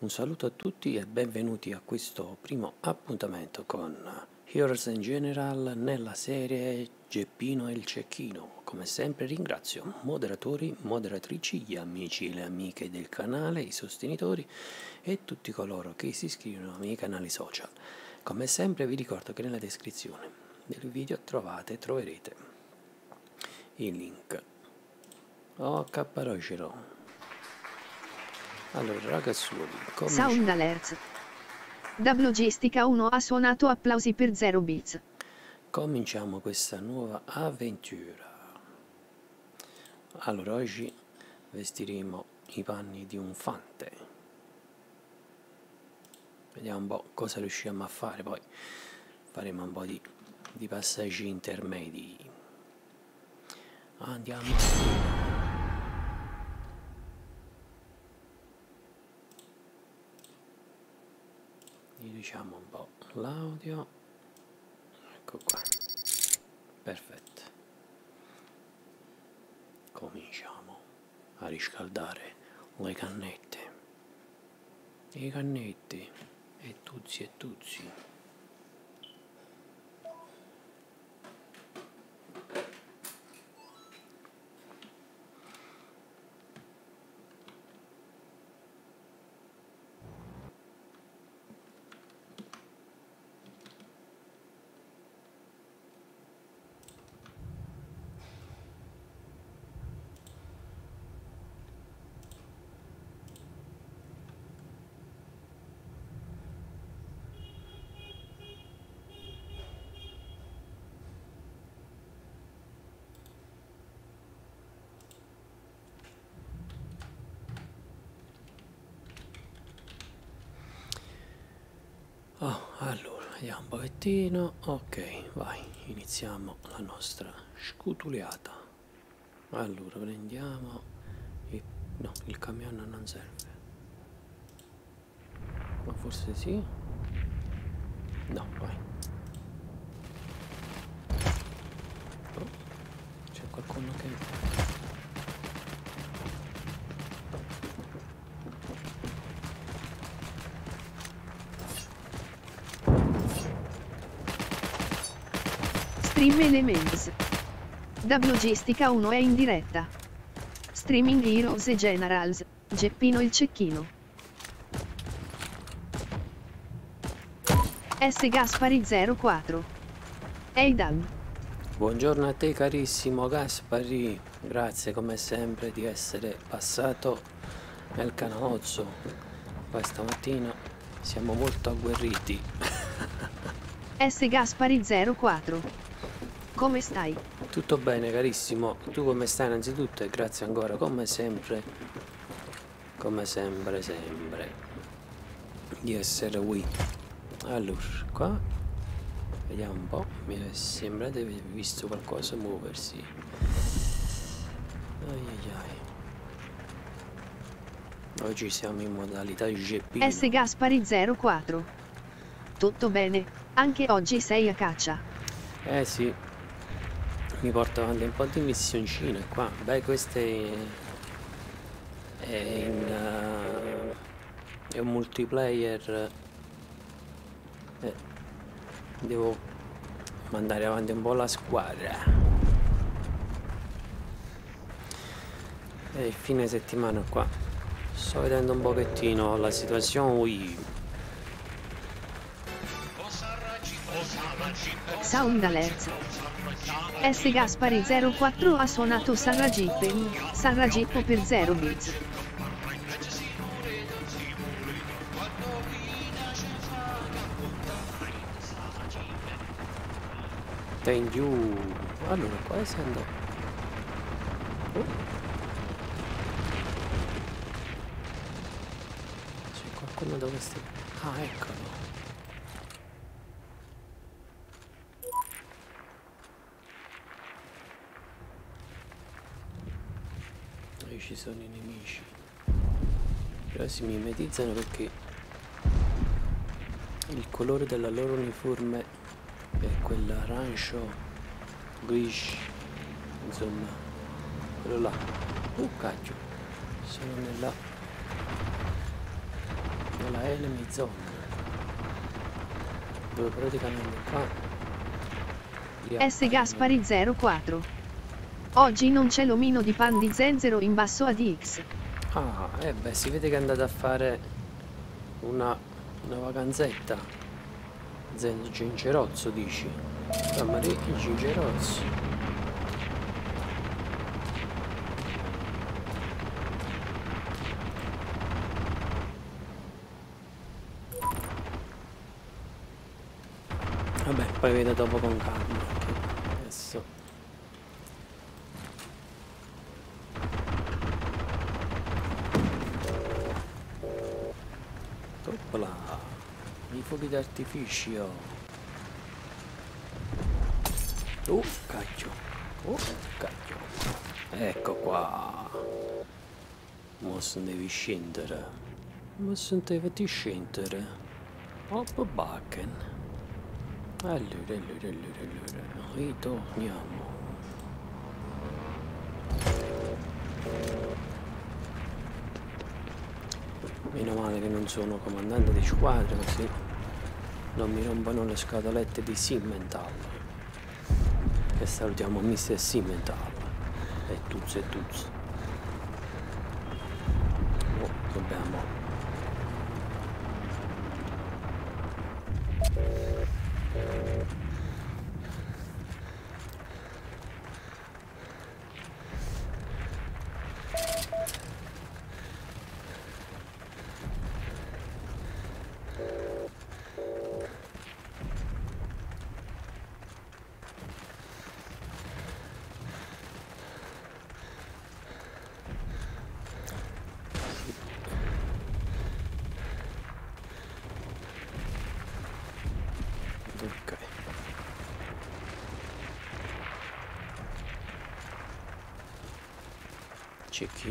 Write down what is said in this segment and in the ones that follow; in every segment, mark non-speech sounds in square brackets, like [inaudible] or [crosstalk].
Un saluto a tutti e benvenuti a questo primo appuntamento con Heroes in General nella serie Geppino e il Cecchino. Come sempre ringrazio moderatori, moderatrici, gli amici e le amiche del canale, i sostenitori e tutti coloro che si iscrivono ai miei canali social. Come sempre vi ricordo che nella descrizione del video trovate, troverete il link. Oh, capparocero! Allora, ragazzuoli, come... Sound alert. Da Blogistica 1 ha suonato applausi per 0 bits. Cominciamo questa nuova avventura. Allora, oggi vestiremo i panni di un fante. Vediamo un po' cosa riusciamo a fare, poi faremo un po' di, di passaggi intermedi. Andiamo. Riduciamo un po' l'audio. Ecco qua. Perfetto. Cominciamo a riscaldare le cannette. I cannetti e tuzzi e tuzzi Oh, allora, vediamo un pochettino. Ok, vai, iniziamo la nostra scutuliata. Allora, prendiamo... Il, no, il camion non serve. Ma forse sì? No, vai. Oh, c'è qualcuno che... Stream Elements. Da Blogistica 1 è in diretta. Streaming Heroes e Generals, Geppino il Cecchino. S Gaspari 04. Eidan. Buongiorno a te carissimo Gaspari, grazie come sempre di essere passato nel canalozzo. Questa mattina siamo molto agguerriti. [laughs] S Gaspari 04. Come stai? Tutto bene carissimo, tu come stai innanzitutto e grazie ancora come sempre, come sempre sempre, di essere qui. Allora, qua, vediamo un po', mi sembra di aver visto qualcosa muoversi. Ai ai ai. Oggi siamo in modalità GP. S Gaspari 04. Tutto bene, anche oggi sei a caccia. Eh sì, mi porto avanti un po' di missioncine qua. Beh queste è in uh, è un multiplayer. Eh, devo mandare avanti un po' la squadra. E il fine settimana qua. Sto vedendo un pochettino la situazione. Qui Sound alert. S Gaspari 04 ha suonato Sarragip Sarragippo per 0 bits. Thank you. Allora, qua si andò. Oh. C'è qualcuno dove sta? Ah, eccolo. Ci sono i nemici. Però si mimetizzano perché il colore della loro uniforme è quell'arancio grish insomma quello là. Oh cacchio sono nella nella enemy zone dove praticamente qua S Gaspari 04 Oggi non c'è l'omino di pan di zenzero in basso a DX. Ah, eh beh, si vede che è andata a fare una, una vacanzetta. Zen Gingerozzo, dici? Mamma di Gingerozzo. Vabbè, poi vedo dopo con calma. Adesso. Toppola. I fuochi d'artificio. Oh, cacchio. Oh, cacchio. Ecco qua. Mosso devi scendere. Mosso devi scendere. Hop backen. Allora, allora, allora, allora, ritorniamo. Meno male che non sono comandante di squadra così non mi rompono le scatolette di Simmental. E salutiamo Mr. Simmental. E tuzzo e tuzzo.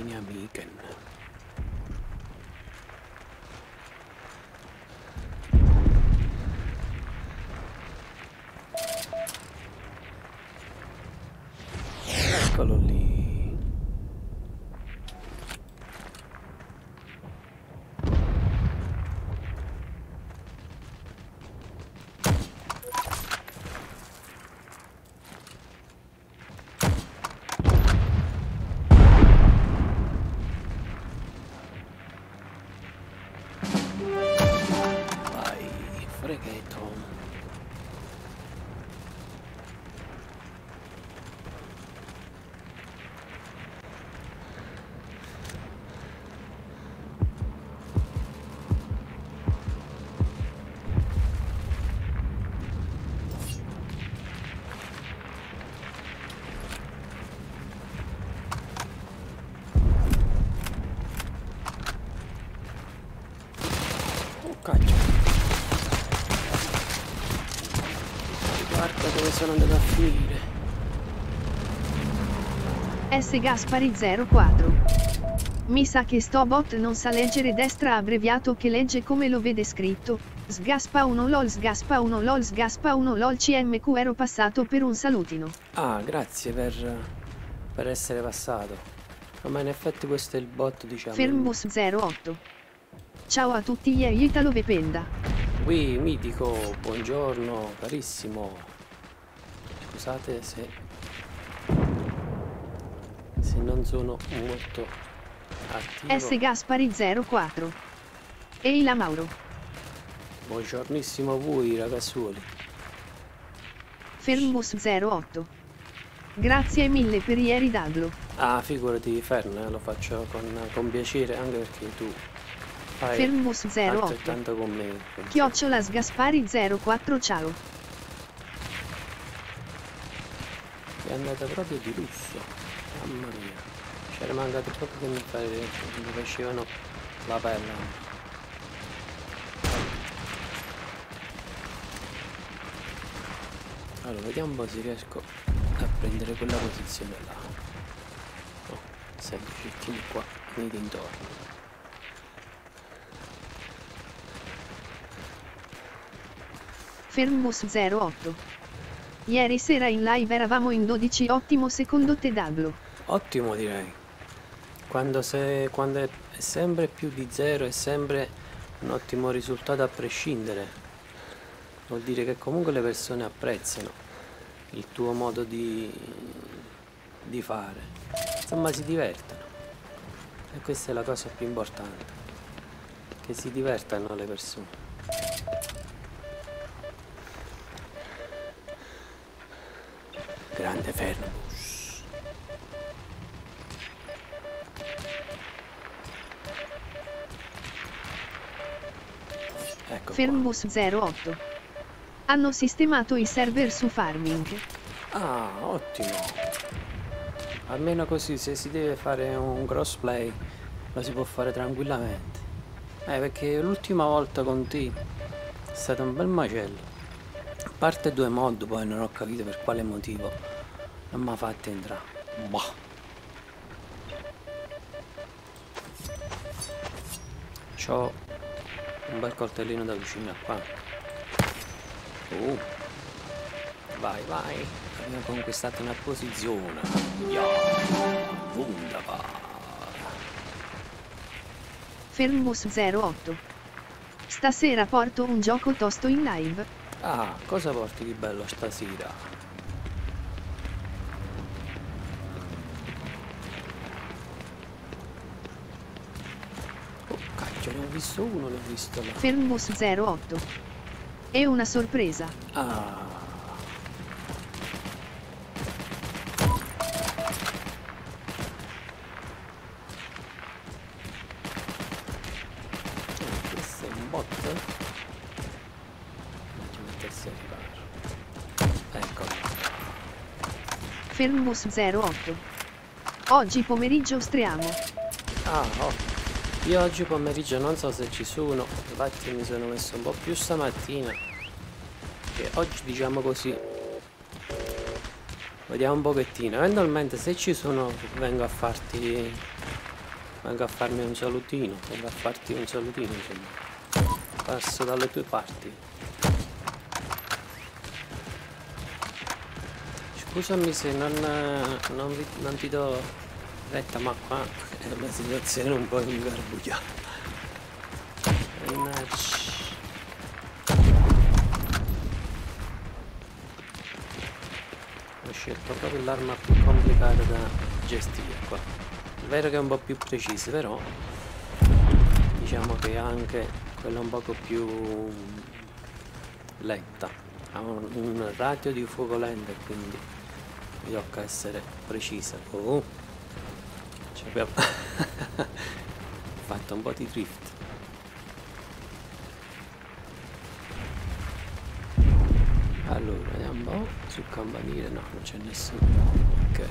California, Bleak. Sono andato a finire S Gaspari 04 mi sa che sto bot non sa leggere destra abbreviato che legge come lo vede scritto. Sgaspa 1 lol sgaspa 1 lol sgaspa 1 lol CMQ ero passato per un salutino. Ah, grazie per, per essere passato. Ma in effetti questo è il bot, diciamo. Fermbus 08 Ciao a tutti e Italo Vependa. Qui mitico, buongiorno, carissimo. Scusate se se non sono molto attivo. S Gaspari 04. Ehi la Mauro. Buongiornissimo a voi ragazzuoli. Fermbus 08. Grazie mille per ieri Dadlo. Ah, figurati Fern, lo faccio con, con piacere anche perché tu Fermus 08. con me. Chiocciola Sgaspari 04 ciao. È andata proprio di lusso. Mamma mia. C'era mancato proprio che mi, mi facevano la pelle. Allora, vediamo un po' se riesco a prendere quella posizione là. Oh, senti, cecchini qua nei dintorni. Fermbus 08. Ieri sera in live eravamo in 12 ottimo secondo te Dablo. Ottimo direi. Quando, se, quando è sempre più di zero è sempre un ottimo risultato a prescindere. Vuol dire che comunque le persone apprezzano il tuo modo di, di fare. Insomma si divertono. E questa è la cosa più importante. Che si divertano le persone. Grande Fernbus. Ecco Fernbus 08. Hanno sistemato i server su Farming. Ah, ottimo. Almeno così se si deve fare un crossplay lo si può fare tranquillamente. Eh, perché l'ultima volta con te è stato un bel macello. Parte due mod, poi non ho capito per quale motivo non mi ha fatto entrare. Boh. C'ho un bel coltellino da cucina qua. Uh. Vai, vai. Abbiamo conquistato una posizione. Yeah. Wunderbar. Fernbus 08. Stasera porto un gioco tosto in live. Ah, cosa porti di bello stasera? Oh, cacchio, ne ho visto uno, ne ho visto là. Fernbus 08. È una sorpresa. Ah. Eh, Questo è un bot? Faccio mettersi a riparo. Eccolo. Fernbus 08. Oggi pomeriggio striamo. Ah, oh. Io oggi pomeriggio non so se ci sono, infatti mi sono messo un po' più stamattina. Che oggi diciamo così. Vediamo un pochettino. Eventualmente se ci sono vengo a farti. Vengo a farmi un salutino. Vengo a farti un salutino, insomma. Passo dalle tue parti. Scusami se non, non, vi, non ti do retta, ma qua è una situazione un po' ingarbugliata. Mannaggia. Ho scelto proprio l'arma più complicata da gestire qua. È vero che è un po' più precisa, però diciamo che anche quella un poco più lenta. Ha un, un ratio di fuoco lento quindi mi tocca essere precisa. Oh. Ci abbiamo [laughs] fatto un po' di drift. Allora, vediamo un. Sul campanile no, non c'è nessuno. Ok.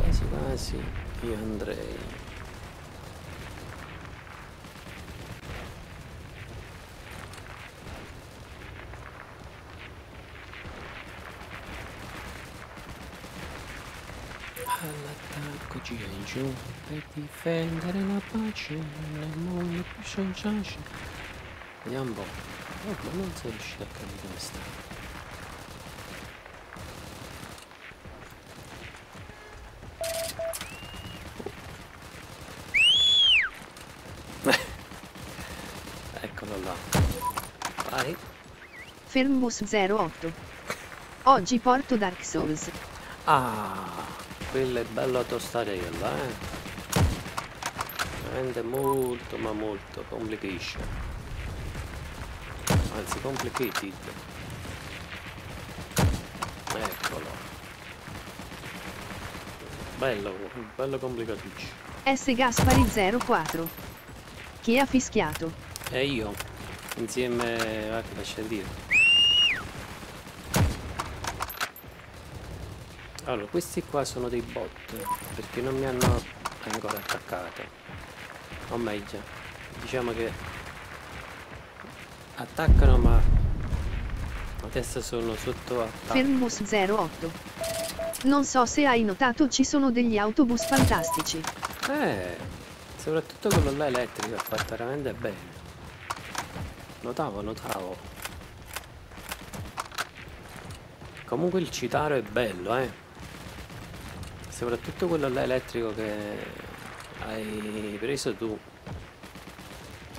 Quasi quasi io andrei. All'attacco gira in giù per difendere la pace nel mondo più son giace. Vediamo un po'. Oh, ma non sono riuscito a capire dove sta. [laughs] Eccolo là. Vai. Fernbus 08. Oggi porto Dark Souls. Ah, quello è bello tostarella, eh. Veramente molto ma molto complication. Anzi, complicated. Eccolo. Bello, bello complicatuccio. S Gaspari 04. Chi ha fischiato? E io, insieme a che lascia dire. Allora, questi qua sono dei bot, perché non mi hanno ancora attaccato. O meglio, diciamo che attaccano ma adesso sono sotto attacco. Fernbus 08. Non so se hai notato ci sono degli autobus fantastici. Eh, soprattutto quello là elettrico è fatto veramente bene. Notavo, notavo. Comunque il Citaro è bello, eh. Soprattutto quello elettrico che hai preso tu.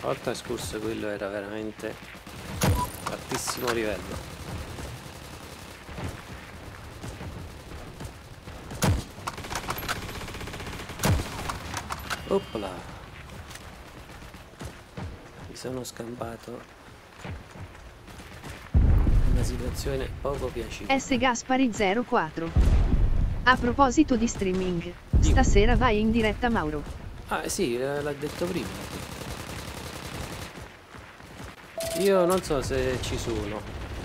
Volta scorsa quello era veramente altissimo livello. Opla! Mi sono scampato una situazione poco piacevole. S Gaspari 04 A proposito di streaming, stasera vai in diretta Mauro. Ah sì, eh, l'ha detto prima. Io non so se ci sono,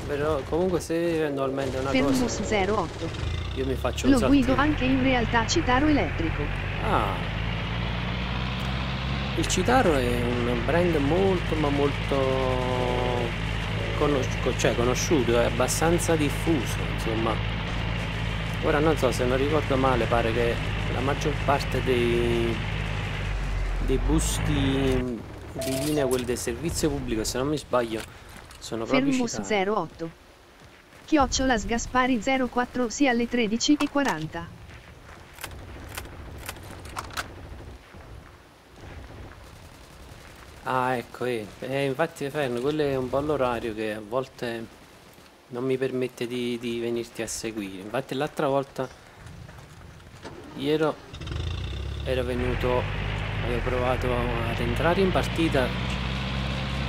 però comunque se eventualmente una Fermus cosa 08 io mi faccio un Lo guido saltino. anche in realtà Citaro Elettrico. Ah. Il Citaro è un brand molto ma molto conosciuto, cioè conosciuto, è abbastanza diffuso, insomma. Ora non so se non ricordo male, pare che la maggior parte dei, dei bus di, linea, quelli del servizio pubblico, se non mi sbaglio, sono proprio Fermus citari. 08 Chiocciola Sgaspari 04 sia alle 13.40. Ah, ecco, eh. Eh, infatti Ferno, quello è un po' l'orario che a volte non mi permette di, di venirti a seguire. Infatti l'altra volta ieri ero venuto, avevo provato ad entrare in partita,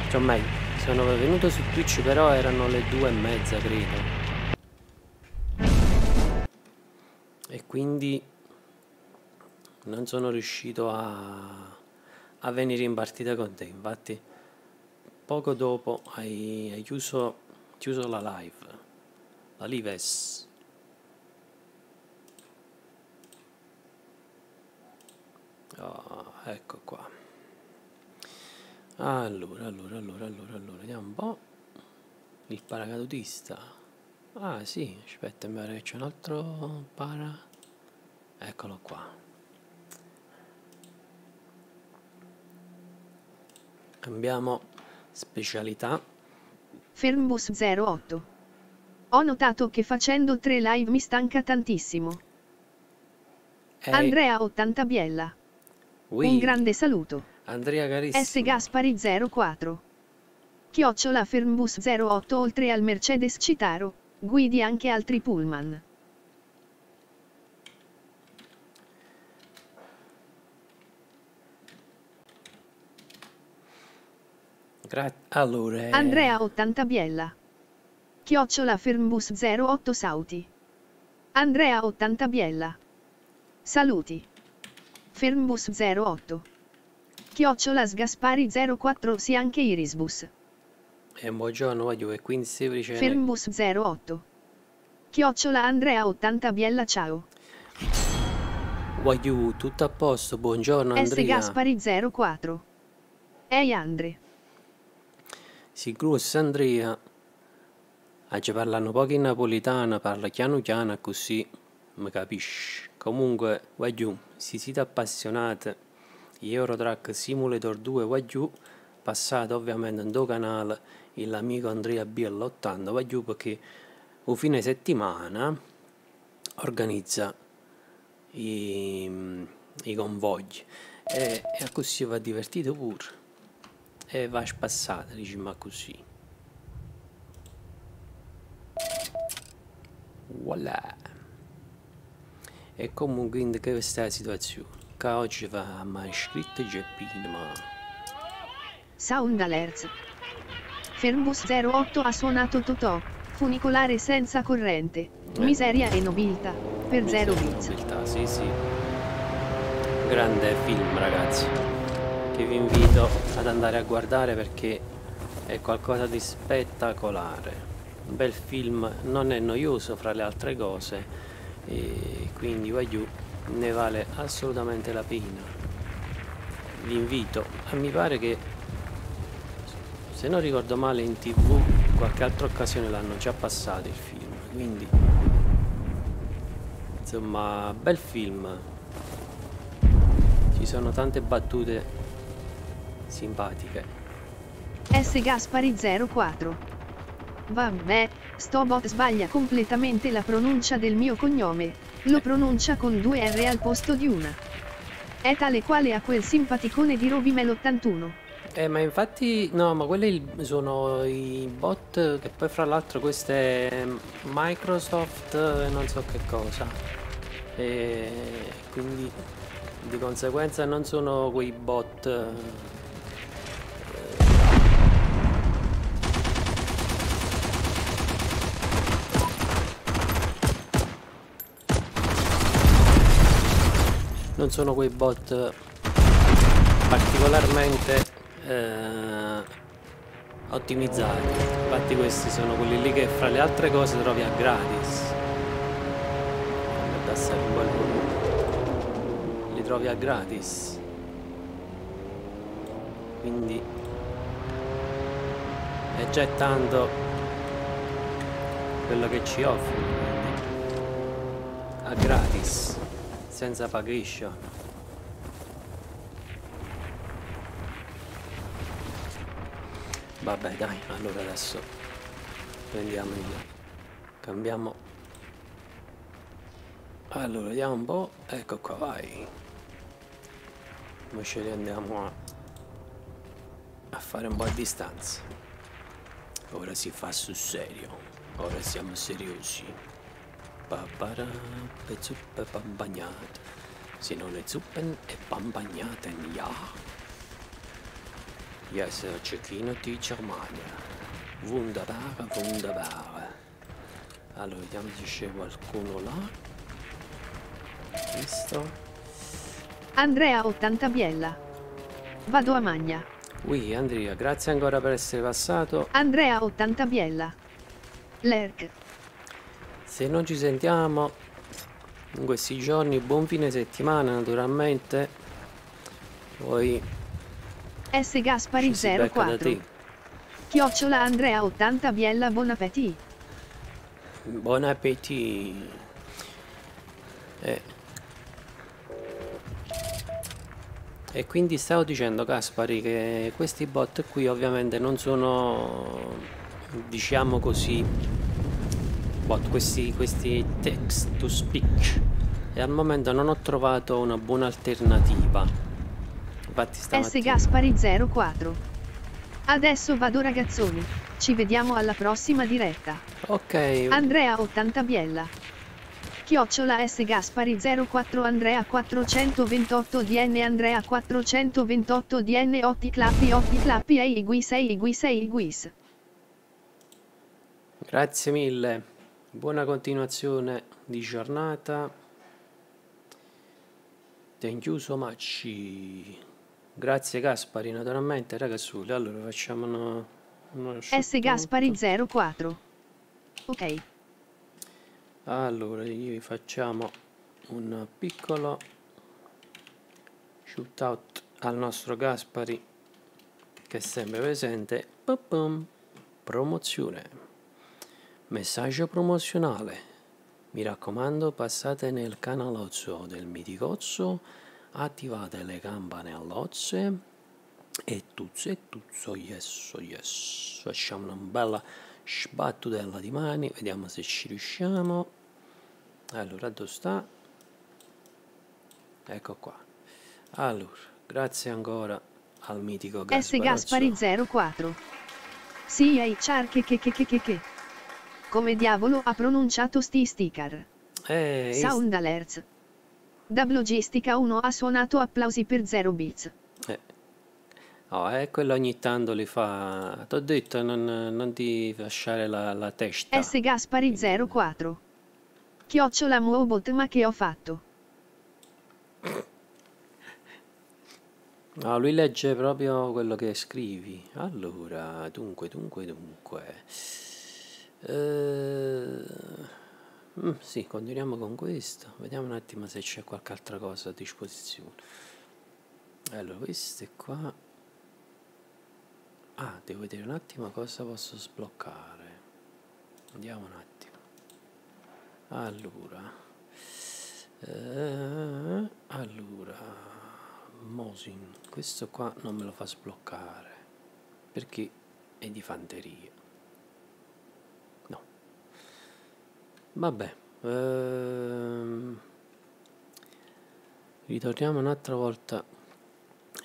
cioè meglio, sono venuto su Twitch però erano le due e mezza credo. E quindi non sono riuscito a, a venire in partita con te. Infatti, poco dopo hai, hai chiuso, chiuso la live, la lives. Oh, ecco qua. Allora, allora, allora, allora, allora, vediamo un po'. Il paracadutista. Ah, sì, aspetta, mi pare che c'è un altro para. Eccolo qua. Cambiamo specialità. Fermbus 08 Ho notato che facendo tre live mi stanca tantissimo. E Andrea 80 Biella. oui, Un grande saluto. Andrea carissimo. S Gaspari 04 Chiocciola Fermbus 08 oltre al Mercedes Citaro, guidi anche altri pullman. Gra- allora, eh, Andrea 80 Biella. Chiocciola Fermbus 08 Sauti. Andrea 80 Biella. Saluti. Fermbus 08. Chiocciola Sgaspari 04 sì anche Irisbus. eh, buongiorno, voglio che quindi semplice. Fermbus 08. Chiocciola Andrea 80 Biella ciao. Voglio tutto a posto, buongiorno S Andrea. Gaspari 04. Ehi Andre. Sicuro Andrea. Oggi parlano poco in napoletano, parla chiano chiano così mi capisci. Comunque, voglio, se siete appassionati di Eurotrack Simulator 2, voglio, passate ovviamente in tuo canale l'amico Andrea BL80, voglio perché un fine settimana organizza i, i convogli e, e così va divertito pure e va spassata, diciamo così. Voilà. E comunque quindi questa situazione. Che oggi va mai scritto Geppino, ma Sound Alerts. Fermbus 08 ha suonato Totò. Funicolare senza corrente. Miseria e nobiltà. Per 0 bits. Nobiltà, sì sì. Grande film ragazzi. Che vi invito ad andare a guardare perché è qualcosa di spettacolare. Un bel film, non è noioso fra le altre cose e quindi voglio ne vale assolutamente la pena. Vi invito, a mi pare che se non ricordo male in tv qualche altra occasione l'hanno già passato il film, quindi insomma bel film. Ci sono tante battute simpatiche. S Gaspari 04. Vabbè, sto bot sbaglia completamente la pronuncia del mio cognome, lo pronuncia con due R al posto di una. È tale quale a quel simpaticone di Robimel 81. Eh, ma infatti, no, ma quelli sono i bot che poi fra l'altro queste Microsoft e non so che cosa. E quindi di conseguenza non sono quei bot non sono quei bot particolarmente eh, ottimizzati. Infatti questi sono quelli lì che fra le altre cose trovi a gratis. Li trovi a gratis. Quindi è già tanto quello che ci offre a gratis senza paghiscio vabbè dai allora adesso prendiamo il cambiamo. Allora vediamo un po' ecco qua vai. Ora ce li andiamo a, a fare un po' a distanza. Ora si fa sul serio. Ora siamo seriosi Papara, le zuppe bagnate. Sino le zuppen e bagnate, ja. Yes, cecchino di Germania. Wunderbare, wunderbare. Allora, vediamo se c'è qualcuno là. Visto? Andrea 80 Biella. Vado a Magna. Ui, Andrea, grazie ancora per essere passato. Andrea 80 Biella. Lerk. Se non ci sentiamo in questi giorni, buon fine settimana naturalmente. Poi S Gaspari 04 Chiocciola Andrea 80 Biella Buon appetit Buon appetit eh. E quindi stavo dicendo Gaspari che questi bot qui ovviamente non sono diciamo così bot, questi, questi text to speak e al momento non ho trovato una buona alternativa. Infatti stamattina... S Gaspari 04 Adesso vado ragazzoni, ci vediamo alla prossima diretta. Ok. Andrea 80 Biella. Chiocciola S Gaspari 04 Andrea 428 DN Andrea 428 DN Otti Clappi Otti Clappi Ehi Guis Ehi Guis Ehi Guis. Grazie mille. Buona continuazione di giornata. Thank you so much. Grazie Gaspari, naturalmente ragazzuoli. Allora facciamo una, una S Gaspari 04. Ok. Allora, gli facciamo un piccolo shootout al nostro Gaspari che è sempre presente. Promozione. Messaggio promozionale. Mi raccomando, passate nel canalozzo del Miticozzo, attivate le campane all'ozze e tuzzo e tuzzo, yes, yes. Facciamo una bella sbattutella di mani, vediamo se ci riusciamo. Allora, dove sta? Ecco qua. Allora, grazie ancora al mitico Gaspari. S Gaspari 04. Sì, ai charche che che che che che. Come diavolo ha pronunciato sti sticker? Eh, Sound alerts. Da Blogistica 1 ha suonato applausi per 0 bits. Eh. Oh, eh, quello ogni tanto li fa. T'ho detto non, non ti lasciare la, la testa. S Gaspari 04. Chiocciola Mobot ma che ho fatto? No, lui legge proprio quello che scrivi. Allora, dunque, dunque, dunque. Uh, sì, continuiamo con questo. Vediamo un attimo se c'è qualche altra cosa a disposizione. Allora, queste qua. Ah, devo vedere un attimo cosa posso sbloccare. Andiamo un attimo. Allora. Uh, allora. Mosin. Questo qua non me lo fa sbloccare. Perché è di fanteria. Vabbè, ehm, ritorniamo un'altra volta,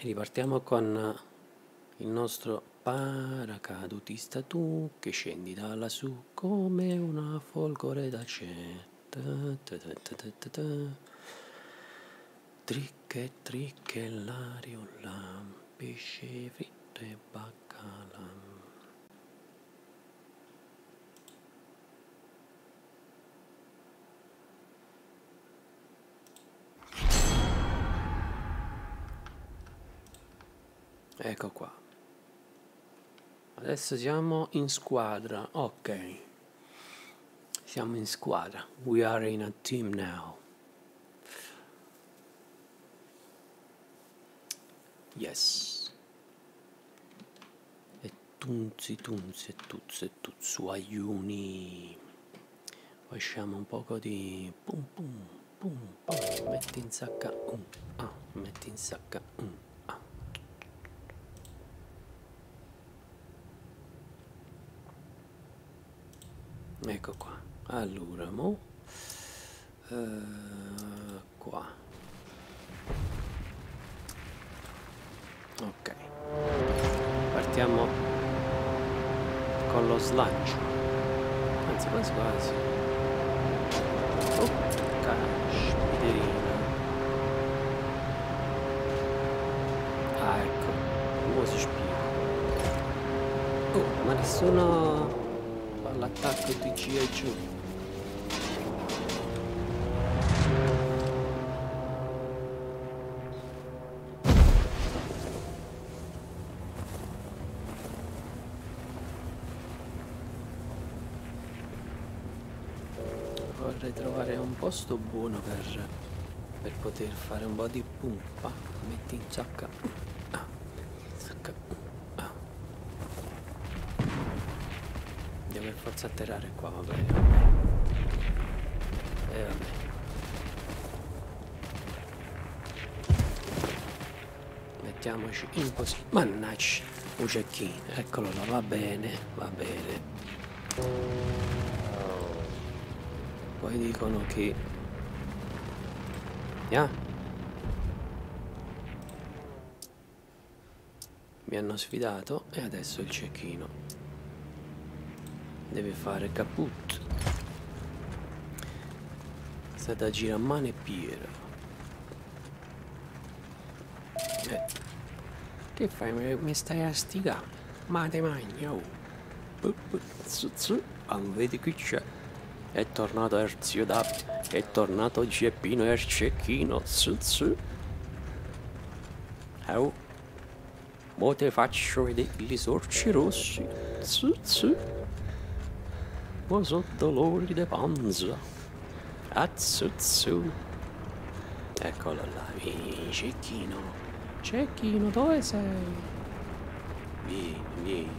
ripartiamo con il nostro paracadutista tu che scendi da lassù come una folgore da cielo. Tricche, tricche, l'ario, pesce fritto e baccalà. Ecco qua. Adesso siamo in squadra. Ok. Siamo in squadra. We are in a team now. Yes. E tunzi, tunzi, e tuzzi, e tuzzu, aiuni. Facciamo un poco di pum pum pum pum. Metti in sacca un. Ah, metti in sacca un. Ecco qua. Allora mo uh, qua. Ok. Partiamo con lo slancio. Anzi quasi quasi. Oh caspiterina. Ah ecco. Come si spiega? Oh ma nessuno all'attacco di G.I. Joe. Vorrei trovare un posto buono per, per poter fare un po' di pompa. Metti in giacca. Forza atterrare qua, va bene. E eh, vabbè. Mettiamoci in posizione. Mannaggia, un cecchino, eccolo là, va bene, va bene. Poi dicono che... Yeah. Mi hanno sfidato e adesso il cecchino deve fare caput. Sta da gira mano e piera eh. che fai? Mi stai a stigare ma te magna oh. Ah, vedi qui c'è. È tornato Erzio da è tornato Geppino e Cecchino su su oh. Mo te faccio vedere gli sorci rossi. Su su ma so dolori di panza. Azzuzzu. Eccolo là, vieni, Cecchino. Cecchino, dove sei? Vieni, vieni.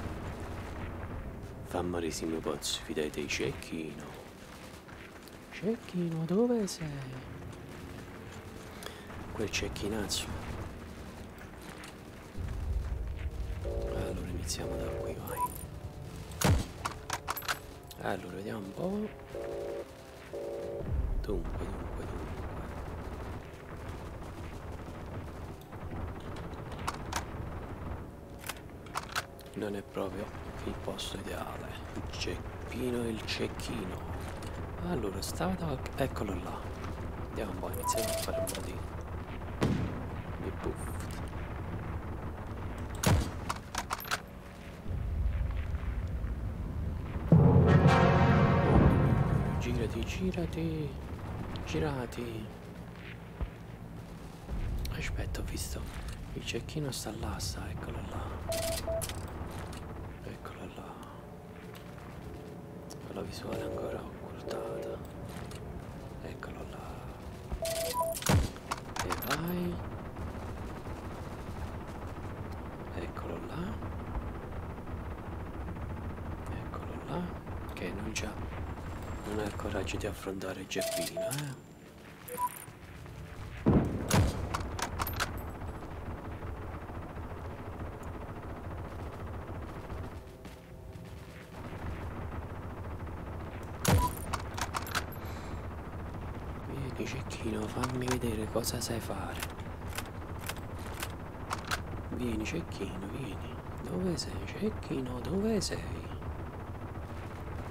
Fammarissimo pozzo, fidate, Cecchino. Cecchino, dove sei? Quel cecchinazzo. Allora iniziamo da qui, vai allora vediamo un po' dunque dunque dunque. Non è proprio il posto ideale. Il ceppino e il cecchino. Allora stava da... eccolo là. Andiamo un po' iniziamo a fare un po' di girati, girati. Aspetta, ho visto. Il cecchino sta là, sta, eccolo là. Eccolo là. La visuale ancora occultata. Eccolo là. E vai. Eccolo là. Eccolo là. Che non c'ha di affrontare Geppino, eh? Vieni Cecchino, fammi vedere cosa sai fare. Vieni Cecchino, vieni. dove sei? Cecchino, dove sei?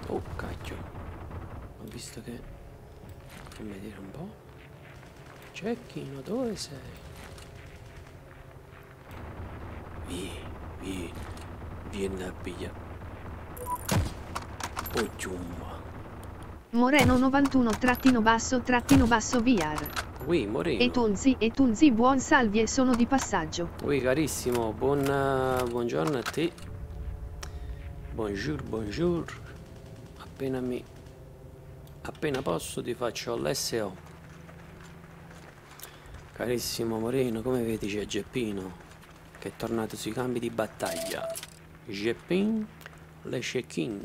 Oh, cacchio. Visto che... Fammi vedere un po'. Cecchino, dove sei? Vieni, vieni, vieni a pigliare. Oh, giumma. Moreno 91 trattino basso trattino basso VR. Ui, Moreno. E Tunzi e Tunzi buon salvi e sono di passaggio. Ui, carissimo, buon, uh, buongiorno a te. Bonjour, bonjour. Appena mi... Appena posso ti faccio l'SO. Carissimo Moreno, come vedi c'è Geppino, che è tornato sui campi di battaglia. Geppin, le check-in.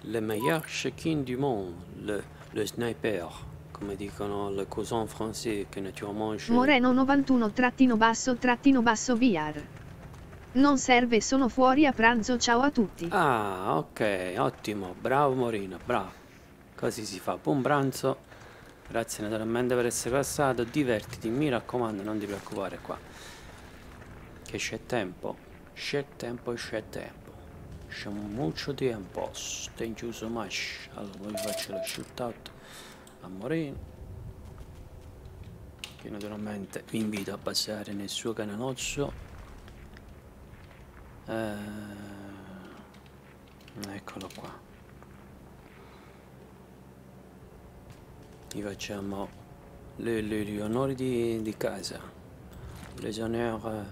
Le meilleur check-in du monde, le, le sniper, come dicono le cousin français che naturellement je... Moreno 91 trattino basso trattino basso VR. Non serve sono fuori a pranzo ciao a tutti. Ah, ok, ottimo, bravo Morino, bravo. Così si fa, buon pranzo. Grazie naturalmente per essere passato, divertiti, mi raccomando, non ti preoccupare qua. Che c'è tempo, c'è tempo, c'è tempo. C'è molto tempo. Thank you so much. Allora, poi faccio lo shootout a Moreno. Che naturalmente vi invito a passare nel suo canalozzo. Eh, eccolo qua. Gli facciamo le, le, gli onori di, di casa. Les honneurs.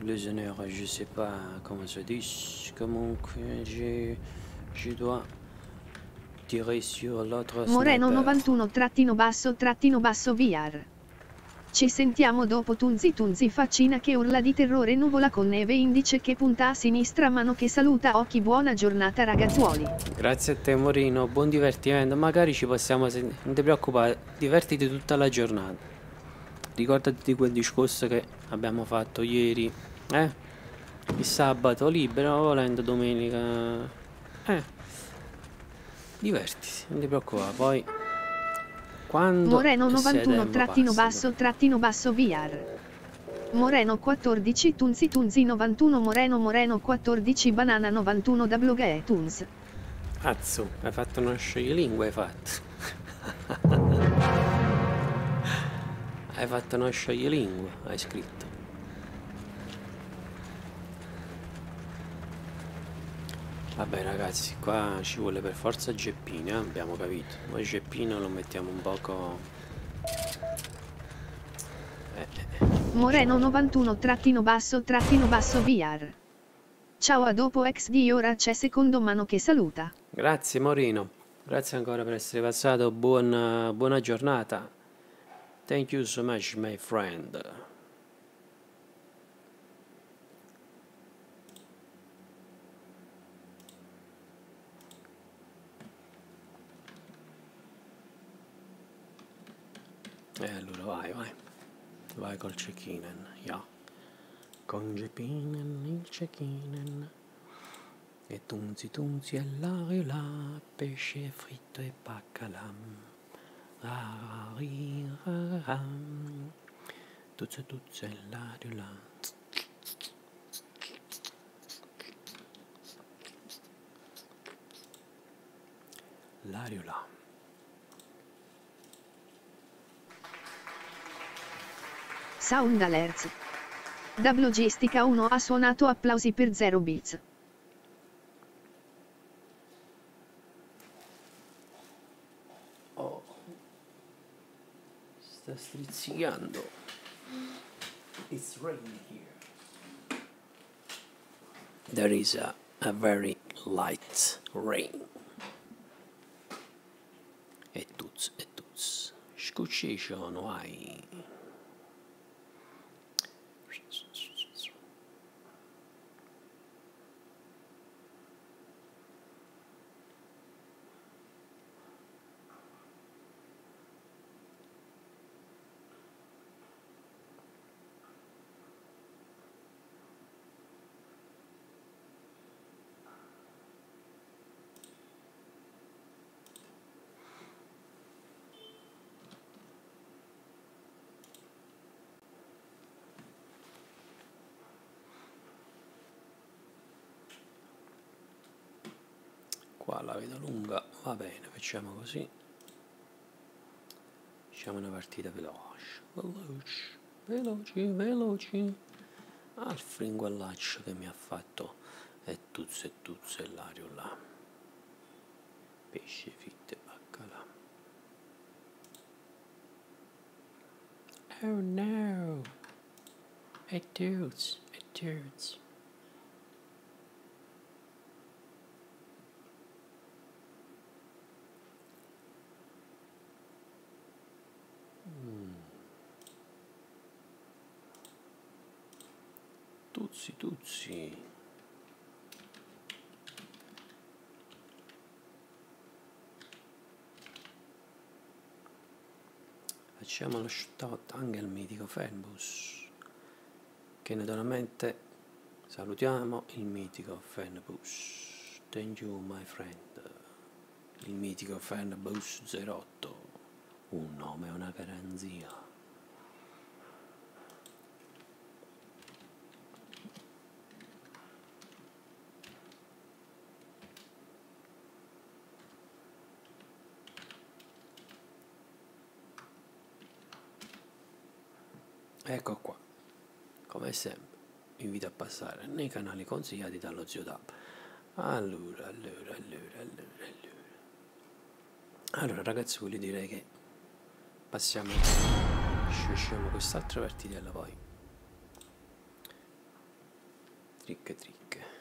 Les honneurs, je sais pas comment ça dit. Comment que je, je dois tirer sur l'autre Moreno sniper. 91 trattino basso trattino basso VR. Ci sentiamo dopo Tunzi Tunzi faccina che urla di terrore nuvola con neve indice che punta a sinistra mano che saluta occhi buona giornata ragazzuoli. Grazie a te Morino, buon divertimento. Magari ci possiamo sentire. Non ti preoccupare, divertiti tutta la giornata. Ricordati di quel discorso che abbiamo fatto ieri. Eh? Il sabato libero, volendo domenica. Eh. Divertiti, non ti preoccupare. Poi. Quando Moreno e se 91 tempo trattino basso trattino basso VR. Moreno 14 Tunzi Tunzi 91 Moreno Moreno 14 Banana 91 WG Tunz. Cazzo, hai fatto una scioglilingua, hai fatto. [laughs] hai fatto una scioglilingua, hai scritto. Vabbè ragazzi, qua ci vuole per forza Geppino, eh? abbiamo capito. Noi Geppino lo mettiamo un poco... Eh. Moreno 91 trattino basso trattino basso VR. Ciao a dopo ex di ora c'è secondo mano che saluta. Grazie Morino, grazie ancora per essere passato, buona, buona giornata. Thank you so much my friend. E allora vai, vai. Vai col cecchinen, ja. Con Gepinen, il cecchinen. E tunzi tunzi e l'aria là, pesce fritto e baccalà. Rari, raram. Tuzze tuzze e l'aria là. L'aria là. Sound alerts. Da Logistica 1 ha suonato applausi per 0 bits. Oh. Sta strizzicando. It's raining here. There is a, a very light rain. E tuz, e tuz. Scucciscono, ai. Lunga va bene facciamo così. Facciamo una partita veloce veloce veloci veloci al fringuellaccio che mi ha fatto e tuzze e tuzze l'ario là. Pesce fitte baccalà oh no it hurts it hurts Tuzzi, tuzzi. Facciamo lo shoutout anche al mitico Fanbus, che naturalmente salutiamo il mitico Fanbus. Thank you my friend. Il mitico Fanbus 08, un nome e una garanzia. Ecco qua, come sempre, vi invito a passare nei canali consigliati dallo zio Dab. Allora, allora, allora, allora, allora. Allora ragazzi, voglio dire che passiamo, sciusciamo quest'altra partitella poi. Trick trick.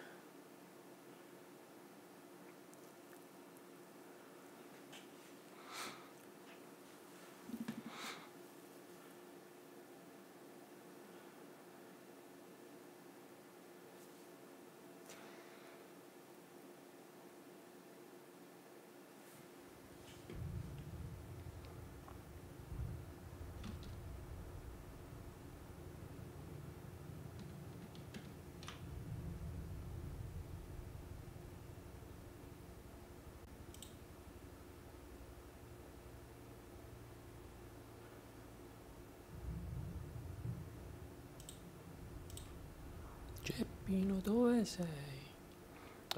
Geppino, dove sei?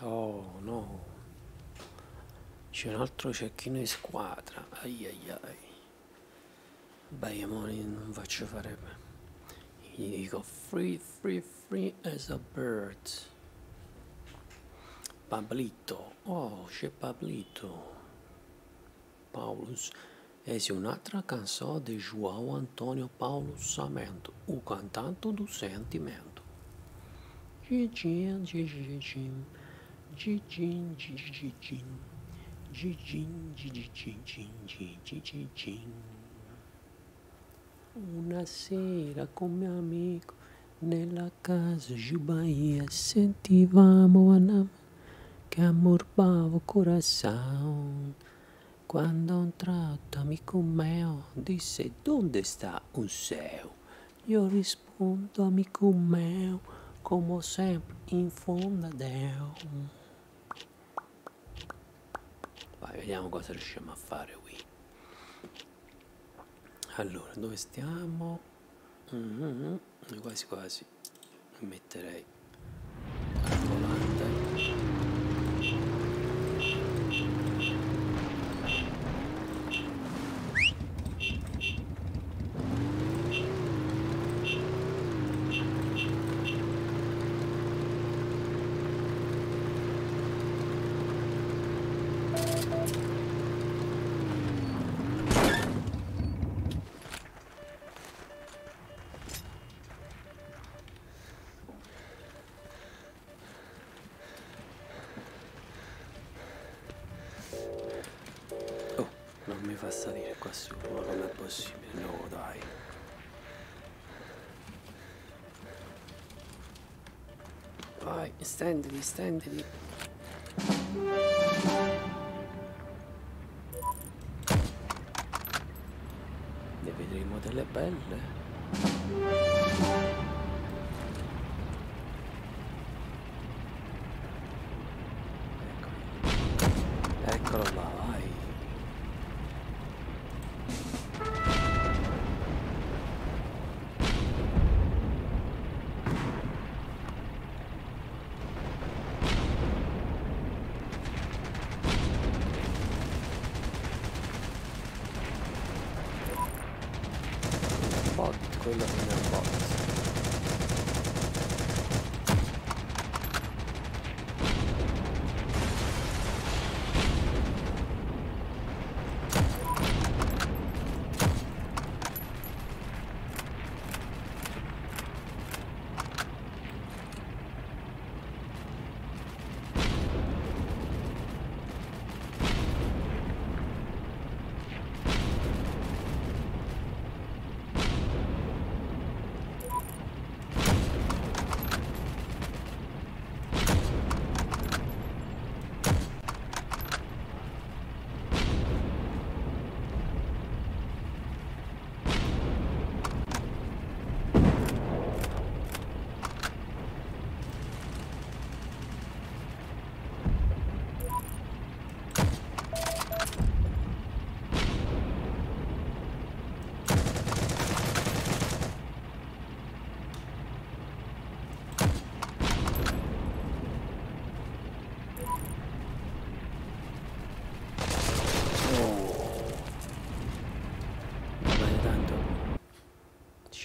Oh no. C'è un altro cecchino in squadra. Ai ai ai. Beh, amore, non faccio fare. Gli dico free, free, free as a bird. Pablito. Oh, c'è Pablito. Paulus. Essa é un'altra canção de João Antônio Paulo Samento, o cantante do sentimento. Didim, didim, didim, didim, didim, didim, didim, didim. Una sera con mio amico nella casa de Bahia sentivamo anam que amorpava o coração. Quando um trato amigo meu disse, onde está o céu? Eu respondo, amigo meu, come sempre in fondo a Deo. Vai, vediamo cosa riusciamo a fare qui. Allora, dove stiamo? Mm-hmm. Quasi quasi metterei salire qua su, ma com'è possibile? No, dai. Vai, stenditi, stenditi. Ne vedremo delle belle.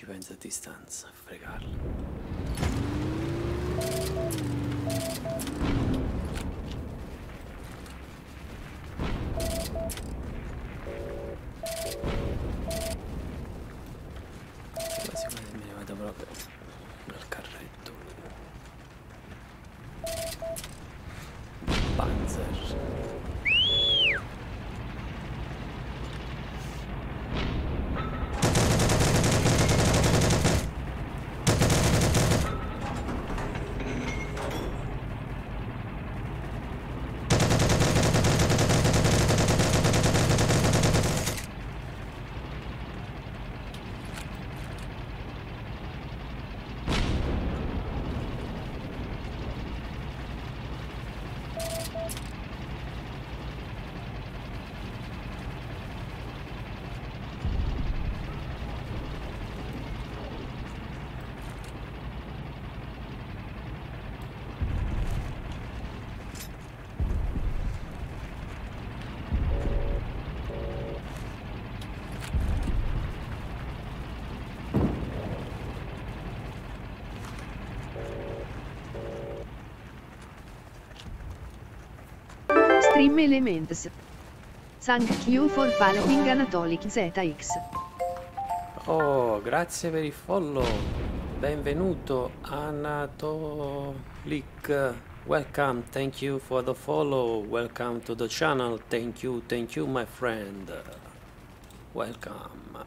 Pensa a distanza, a fregarlo. Stream Elements. Thank you for following Anatolic ZX. Oh, grazie per il follow. Benvenuto Anatolic. Welcome, thank you for the follow. Welcome to the channel. Thank you, thank you my friend. Welcome.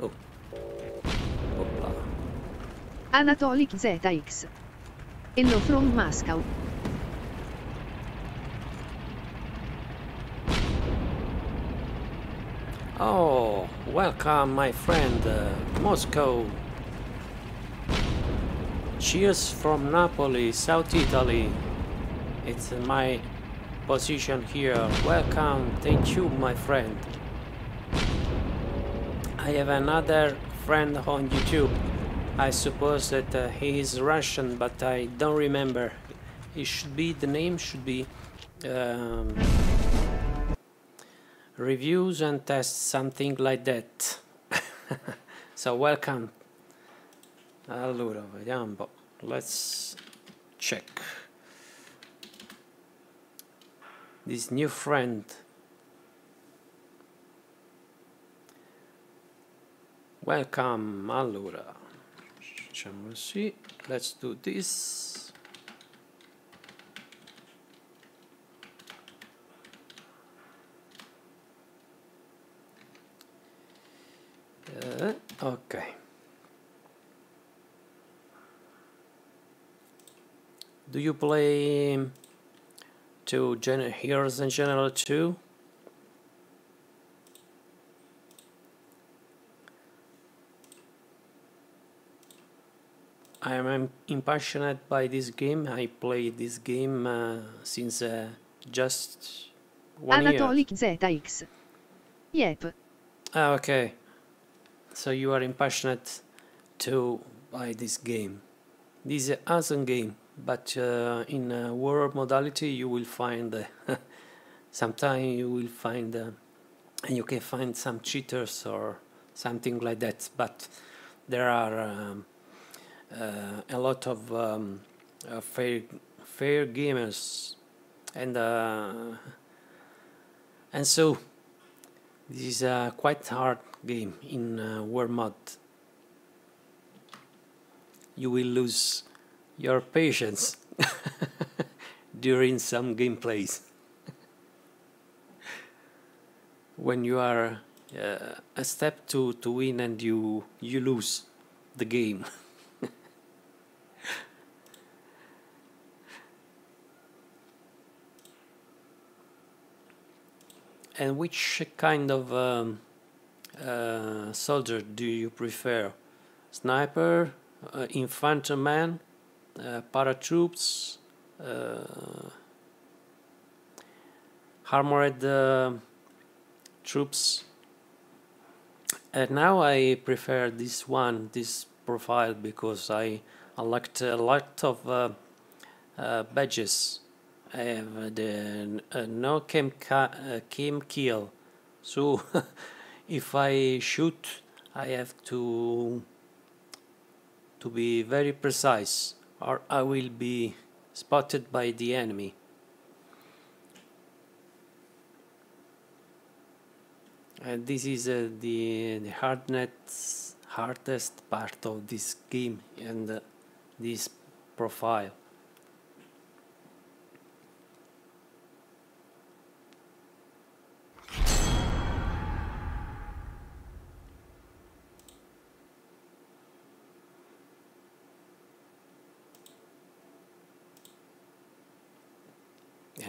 Oh. Anatolic ZX. Hello from Moscow. Oh, welcome my friend, uh, Moscow. Cheers from Napoli, South Italy. It's my position here. Welcome, thank you my friend. I have another friend on YouTube. I suppose that uh, he is Russian, but I don't remember. It should be, the name should be um, reviews and tests, something like that. [laughs] so welcome. Allora, vediamo. Let's check. This new friend. Welcome, allora. Così let's do this. Uh, ok do you play to Gen Heroes in General 2 I am impassioned by this game. I play this game uh, since uh, just one Anatolic year. ZX. Yep. Ah, okay. So you are impassioned to buy this game. This is an awesome game, but uh, in uh, war modality you will find uh, [laughs] sometimes you will find uh, and you can find some cheaters or something like that. But there are um, a lot of um, uh, fair fair gamers, and uh, and so this is a quite hard game in uh, war mod. You will lose your patience [laughs] during some gameplays. [laughs] When you are uh, a step to, to win and you you lose the game [laughs] and which kind of um, uh, soldier do you prefer? Sniper uh, infantryman uh, paratroops uh, armored uh, troops? And now I prefer this one this profile because I unlocked a lot of uh, badges I have the uh, no chem, ca- uh, kill so [laughs] if I shoot I have to to be very precise or I will be spotted by the enemy. And this is uh, the, the hardness, hardest part of this game and uh, this profile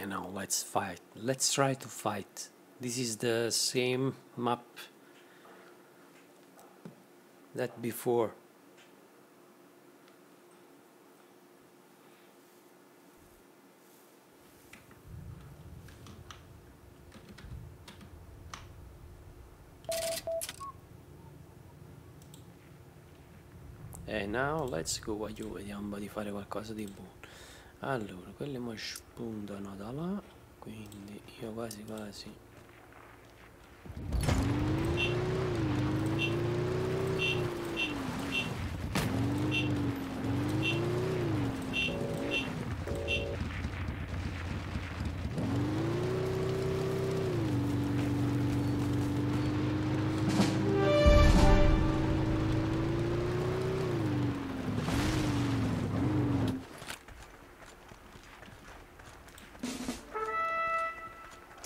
and now let's fight. Let's try to fight. This is the same map that before. E now let's go voglio vediamo di fare qualcosa di buono allora quelli mi spuntano da là quindi io quasi quasi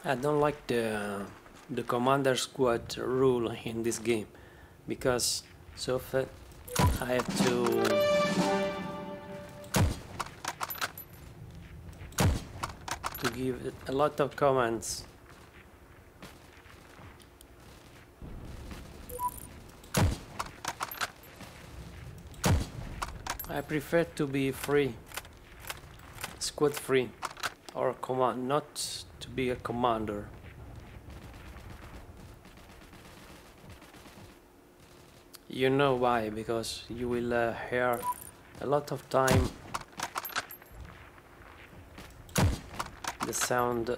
I don't like the the commander squad rule in this game because so far I have to to give a lot of commands. I prefer to be free, squad free, or command, not to be a commander. You know why? Because you will uh, hear a lot of time the sound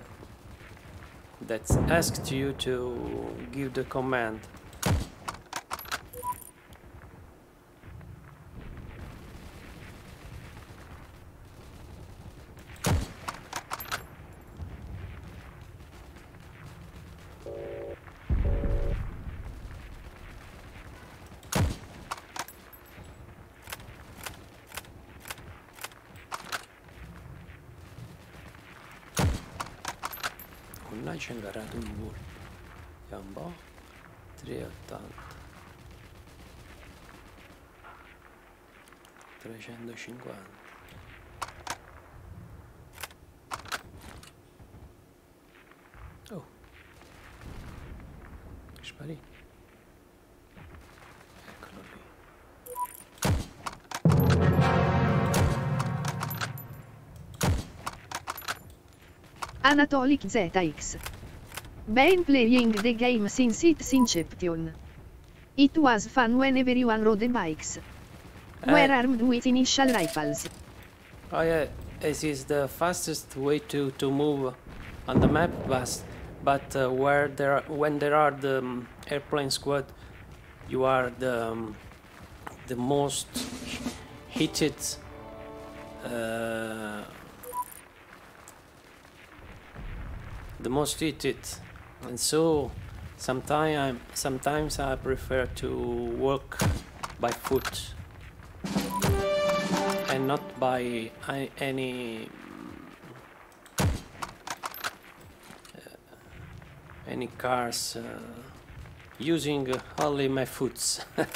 that's asked you to give the command. Mannaggia ingarato un un po'. 380. 350. Oh. Sparì. Eccolo lì. Anatolic ZX. Been playing the game since its inception. It was fun when everyone rode bikes. Were Eh. armed with initial rifles. Oh yeah, this is the fastest way to, to move on the map, but, but uh, where there are, when there are the um, airplane squad you are the um, the most heated uh, the most heated and so sometimes sometimes I prefer to work by foot and not by any uh, any cars uh, using only my foots. [laughs]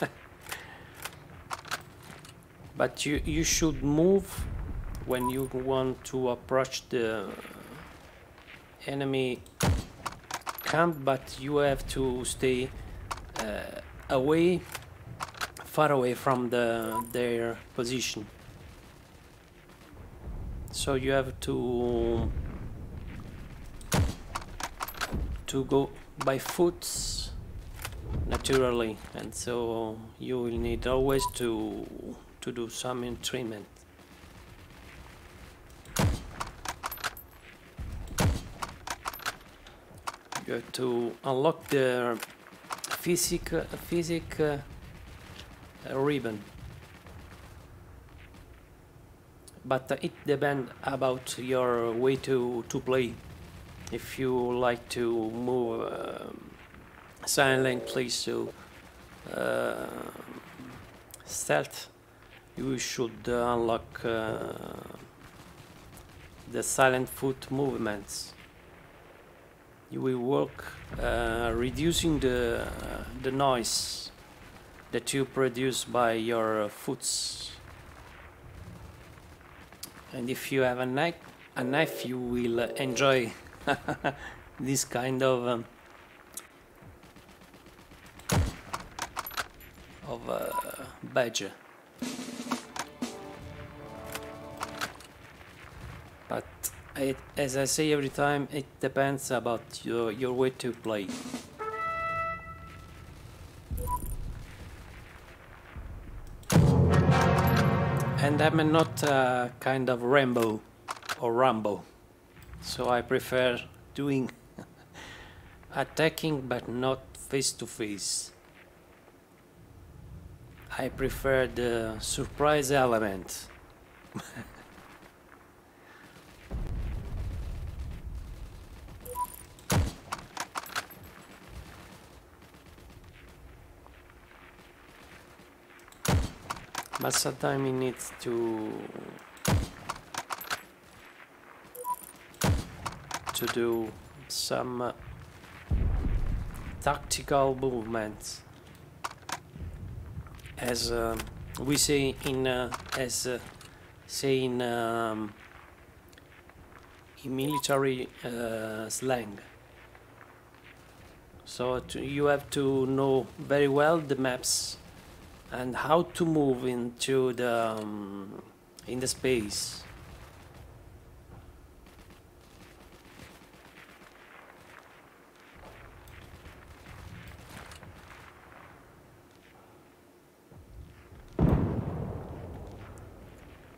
But you you should move when you want to approach the enemy camp but you have to stay uh, away far away from the their position. So you have to to go by foot naturally and so you will need always to to do some entrainment to unlock the physic physic uh, ribbon. But it depends about your way to to play. If you like to move uh, silently so uh, stealth you should unlock uh, the silent foot movements you will work uh, reducing the the noise that you produce by your foots. And if you have a knife a knife you will enjoy [laughs] this kind of um, of uh, badge it, as I say every time it depends about your, your way to play. And I'm not a kind of Rambo or Rambo so I prefer doing [laughs] attacking but not face to face I prefer the surprise element [laughs] but sometimes it needs to to do some uh, tactical movements. As uh, we say in uh, as uh, say in um, in military uh, slang. So to, you have to know very well the maps and how to move into the um, in the space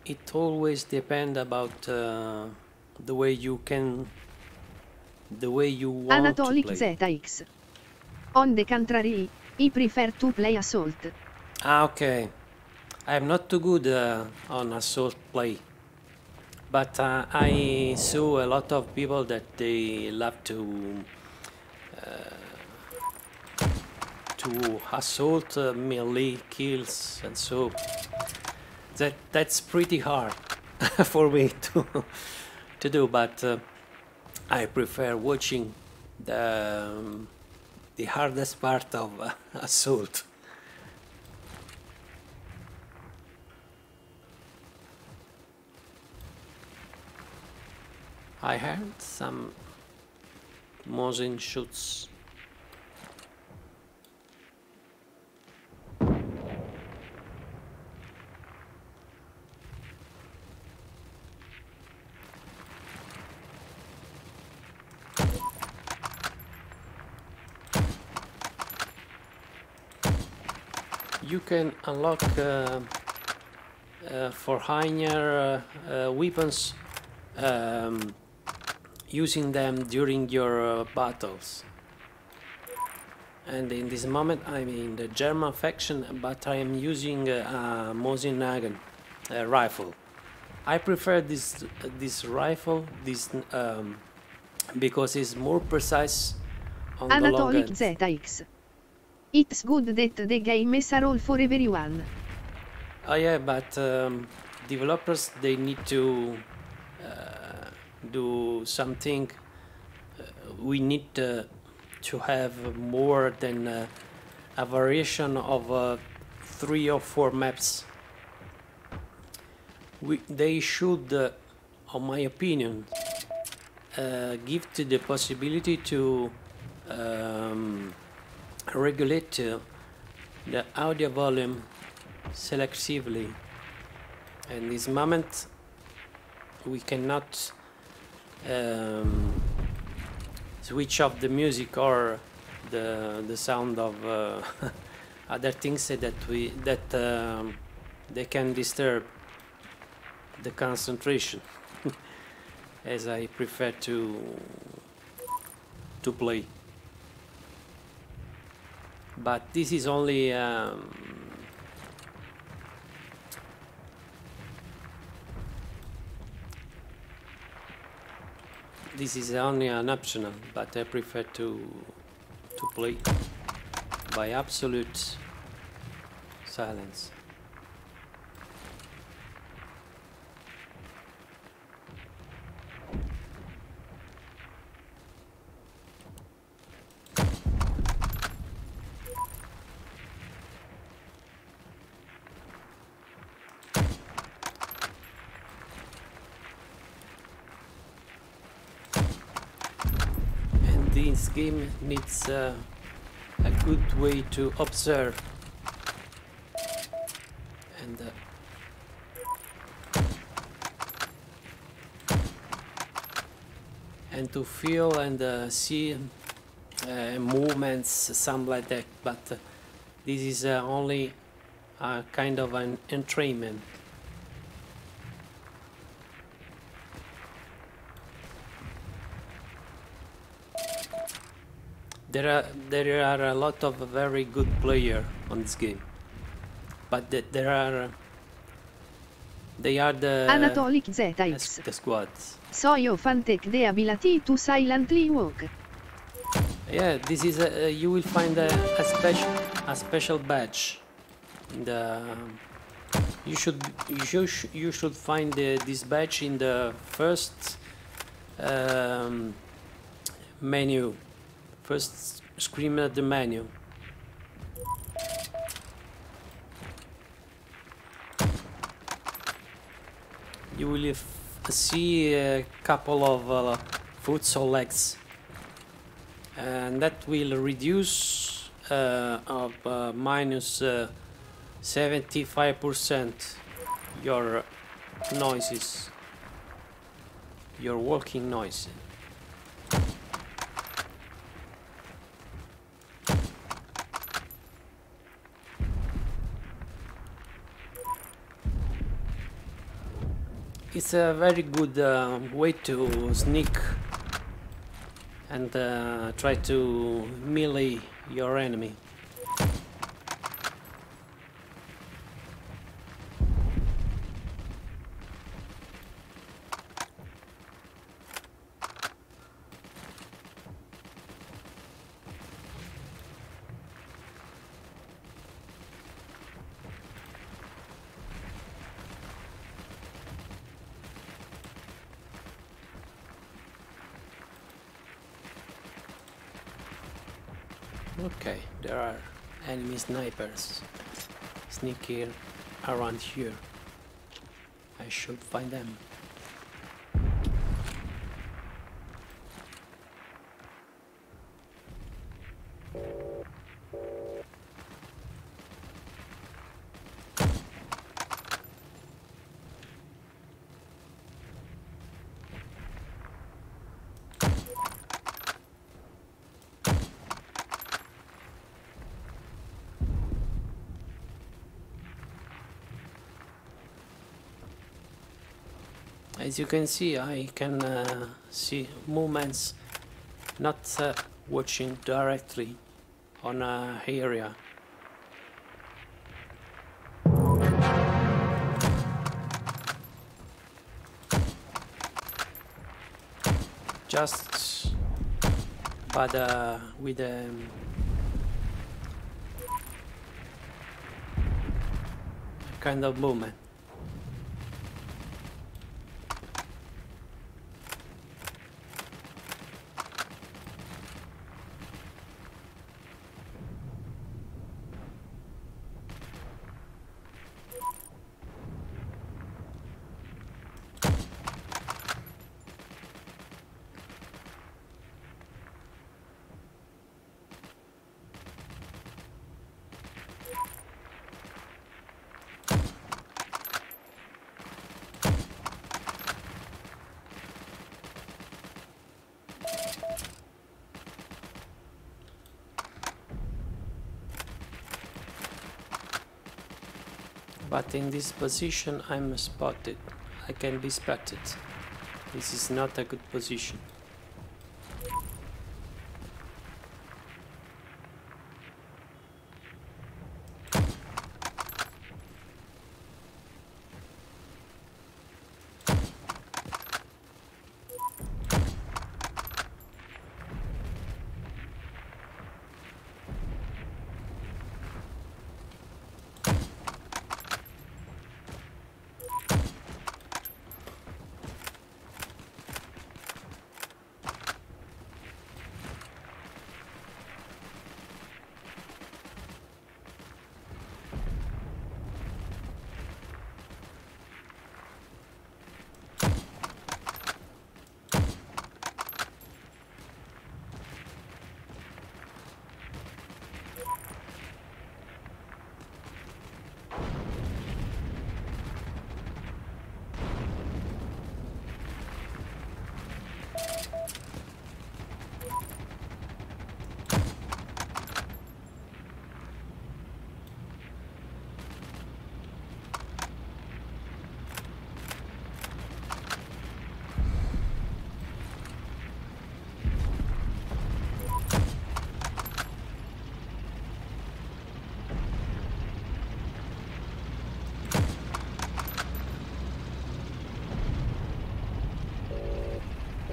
it always depend about uh, the way you can the way you want to play. ZX. On the contrary, I prefer to play assault. Ah, okay. I'm not too good uh, on assault play, but uh, I saw a lot of people that they love to uh, to assault uh, melee kills, and so that that's pretty hard [laughs] for me to to do. But uh, I prefer watching the um, the hardest part of uh, [laughs] assault. I heard some Mosin shoots. You can unlock uh, uh, for higher uh, uh, weapons um, using them during your uh, battles. And in this moment I'm in the German faction, but I am using uh, a Mosin Nagant rifle. I prefer this this rifle this um, because it's more precise on the long ZX. It's good that the game is a role for everyone. Oh yeah, but um, developers they need to do something. Uh, we need to, to have more than uh, a variation of uh, three or four maps we, they should, uh, in my opinion, uh, give the possibility to um, regulate uh, the audio volume selectively. In this moment, we cannot um, switch off the music or the the sound of uh, [laughs] other things that we that um, they can disturb the concentration [laughs] as I prefer to to play. But this is only um, this is only an optional but I prefer to to play by absolute silence this game needs uh, a good way to observe. And uh, and to feel and uh, see uh, movements something like that. But uh, this is uh, only a kind of an entrainment there are there are a lot of very good players on this game, but the, there are they are the Anatolic ZX. the squads. So you fan take the ability to silently walk. Yeah, this is a, you will find a, a special a special badge. In the you should you should you should find the, this badge in the first um, menu First scream at the menu. You will see a couple of uh, selects. And that will reduce uh, of uh, minus 75% uh, your noises. Your walking noise it's a very good uh, way to sneak and uh, try to melee your enemy. Okay, there are enemy snipers sneaking around here. I should find them. As you can see I can uh, see movements not uh, watching directly on a area. Just but uh, with um, kind of movement but in this position I'm spotted. I can be spotted. This is not a good position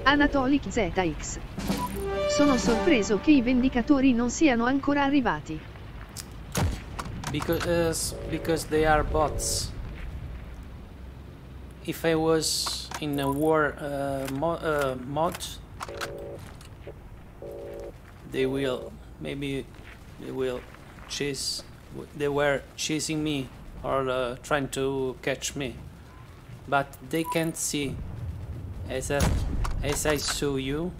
Anatolic ZX. Sono sorpreso che i vendicatori non siano ancora arrivati. Because, uh, because they are bots. If I was in a war uh, mo uh, mod, they will maybe they will chase. They were chasing me or uh, trying to catch me, but they can't see as a as I show you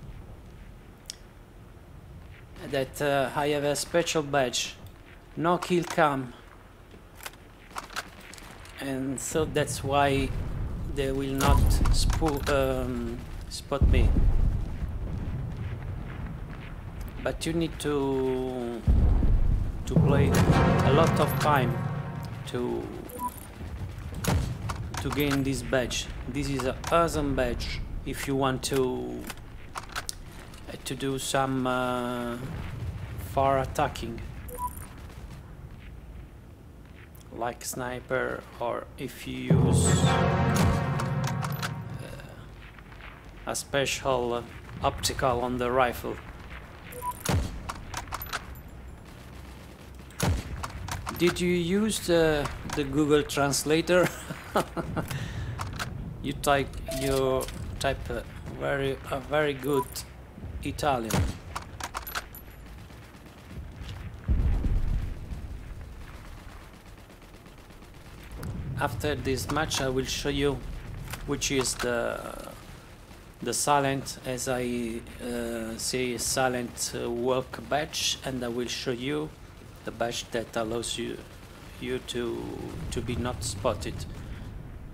that uh, I have a special badge. No kill cam and so that's why they will not um, spot me. But you need to to play a lot of time to to gain this badge. This is an awesome badge if you want to to do some uh, far attacking like sniper or if you use uh, a special optical on the rifle. Did you use the, the Google translator? [laughs] You type your type a very a very good Italian. After this match I will show you which is the the silent as I uh, say silent uh, walk badge and I will show you the badge that allows you you to to be not spotted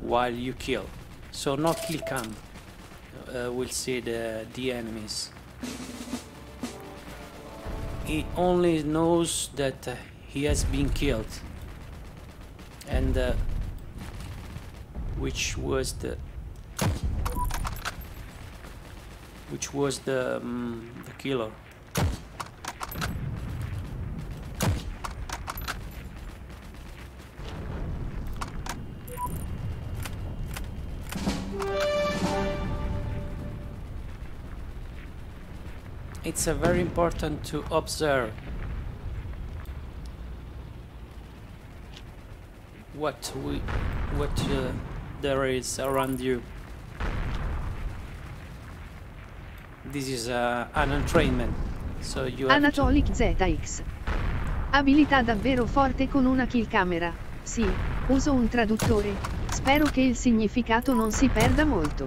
while you kill so no kill cam uh, will see the, the enemies. He only knows that uh, he has been killed. And uh, which was the which was the, um, the killer. It's uh, very important to observe what we what uh, there is around you. This is uh, an entrainment, so you to- Anatolic ZX. Abilità davvero forte con una kill camera. Sì, uso un traduttore. Spero che il significato non si perda molto.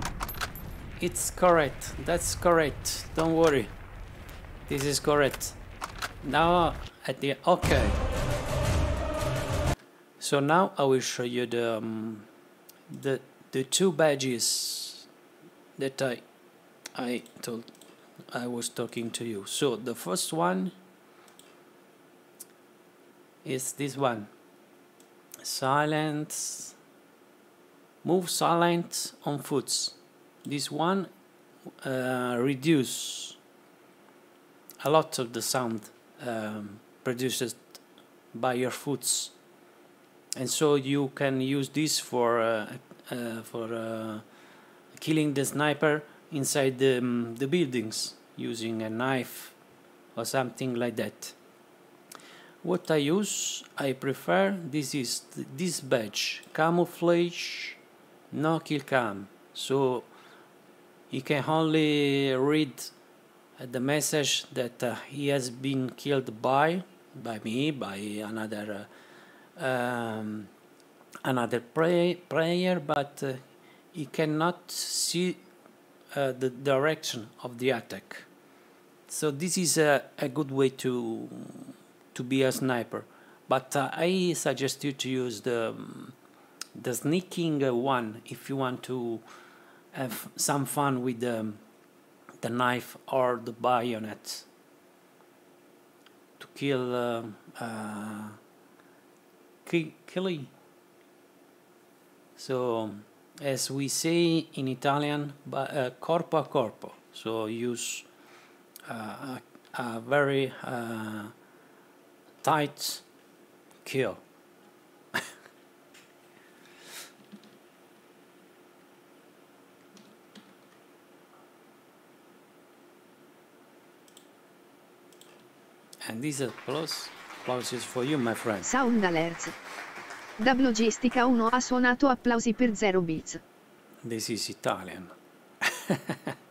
It's correct. That's correct. Don't worry. This is correct. Now at the okay. So now I will show you the um, the the two badges that I I told I was talking to you. So the first one is this one. Silence. Move silent on foots. This one uh, reduce a lot of the sound um, produced by your foots, and so you can use this for uh, uh, for uh, killing the sniper inside the um, the buildings using a knife or something like that. What I use, I prefer this is th- this badge camouflage, no kill cam. So you can only read the message that uh, he has been killed by by me by another uh, um, another pray, prayer, but uh, he cannot see uh, the direction of the attack. So this is a, a good way to to be a sniper. But uh, I suggest you to use the um, the sneaking one if you want to have some fun with the the knife or the bayonet to kill uh, uh, ki- killing. So, as we say in Italian, uh, corpo a corpo. So use uh, a, a very uh, tight kill. And these applause, applauses for you, my friend. Sound alerts. Da Blogistica 1 ha suonato applausi per 0 bits. This is Italian. [laughs]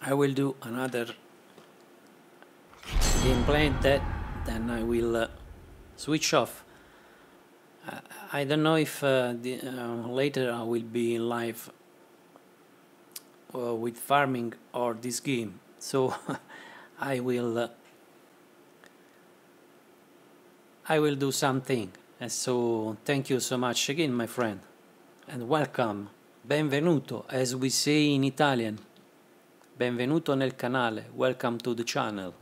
I will do another gameplay that then I will uh, switch off. I don't know if uh, the, uh, later I will be live uh, with farming or this game, so [laughs] I will uh, I will do something. And so thank you so much again, my friend, and welcome, benvenuto, as we say in Italian. Benvenuto nel canale, welcome to the channel.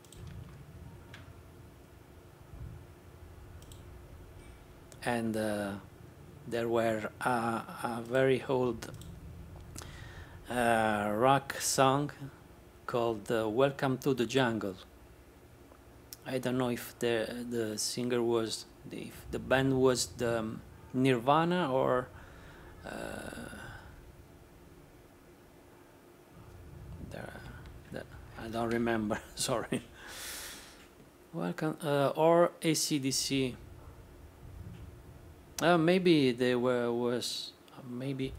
And uh, there were a, a very old uh, rock song called uh, "Welcome to the Jungle." I don't know if the the singer was the, if the band was the um, Nirvana or uh, there, the, I don't remember. [laughs] Sorry. Welcome uh, or ACDC. Uh, maybe they were was maybe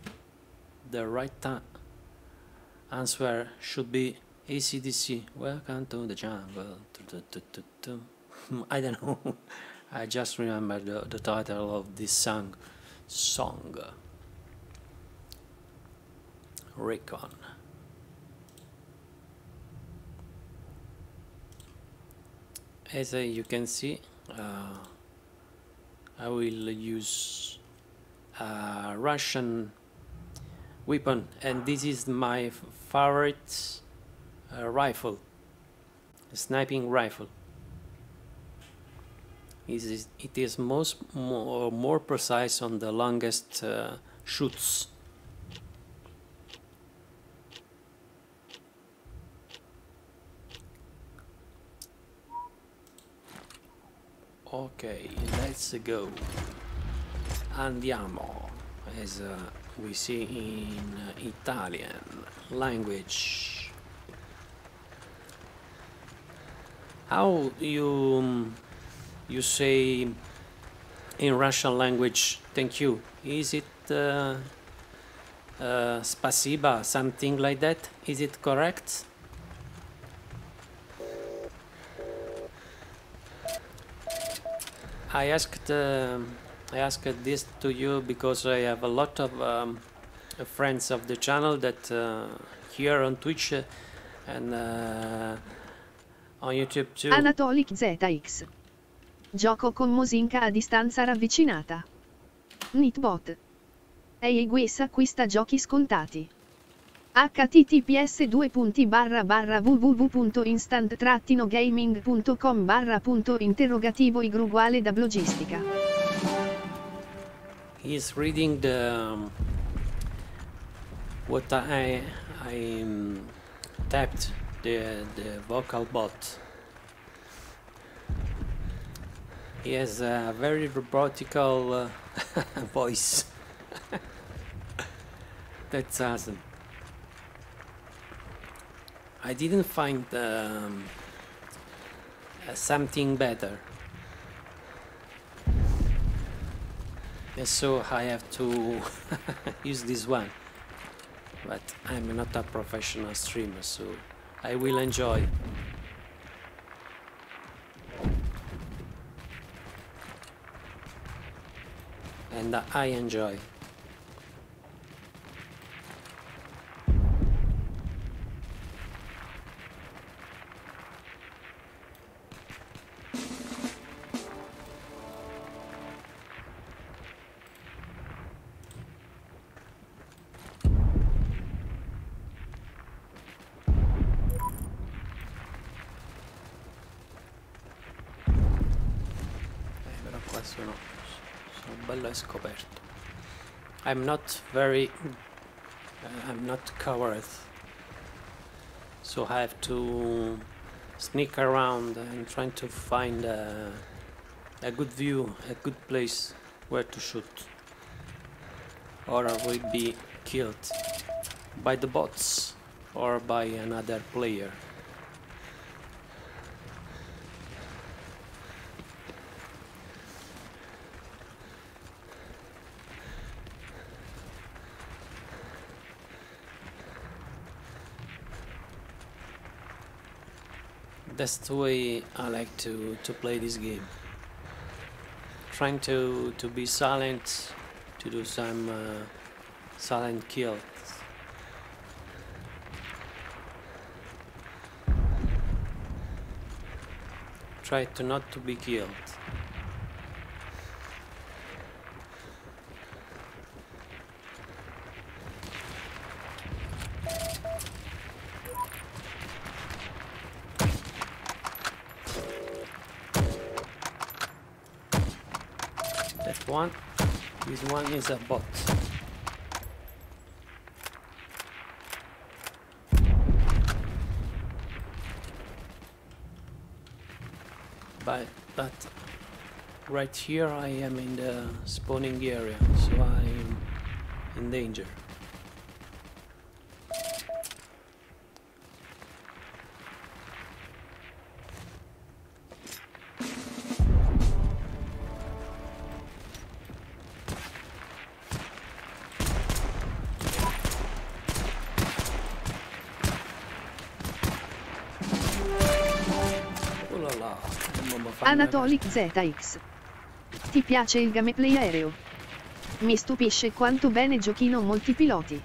the right ta- answer should be ACDC. Welcome to the jungle. [laughs] I don't know. [laughs] I just remember the, the title of this song. Song. Recon. As uh, you can see, uh, I will use a Russian weapon and this is my favorite uh, rifle sniping rifle. It is, it is most more, more precise on the longest uh, shoots ok let's go. Andiamo as uh, we see in Italian language. How you you say in Russian language thank you. Is it uh, uh, spasiba something like that? Is it correct I asked uh, I asked this to you because I have a lot of um, friends of the channel that uh, here on Twitch and uh, on YouTube too. Anatolic ZX. Gioco con Mosinka a distanza ravvicinata. Nitbot. Eigues acquista giochi scontati https www.instant-gaming.com barra punto interrogativo y uguale da blogistica. He's reading the um, what I I um, tapped the the vocal bot. He has a very robotical uh, [laughs] voice. [laughs] That's awesome. I didn't find um, uh, something better. And so I have to [laughs] use this one. But I'm not a professional streamer, so I will enjoy. And I enjoy. Scoperto. I'm not very... Uh, I'm not covered. So I have to sneak around and trying to find a, a good view, a good place where to shoot. Or I will be killed by the bots or by another player. That's the way I like to, to play this game. Trying to, to be silent, to do some uh, silent kills. Try to not to be killed. one. This one is a bot. But, but right here I am in the spawning area, so I'm in danger. Anatolic ZX. Ti piace il gameplay aereo? Mi stupisce quanto bene giochino molti piloti.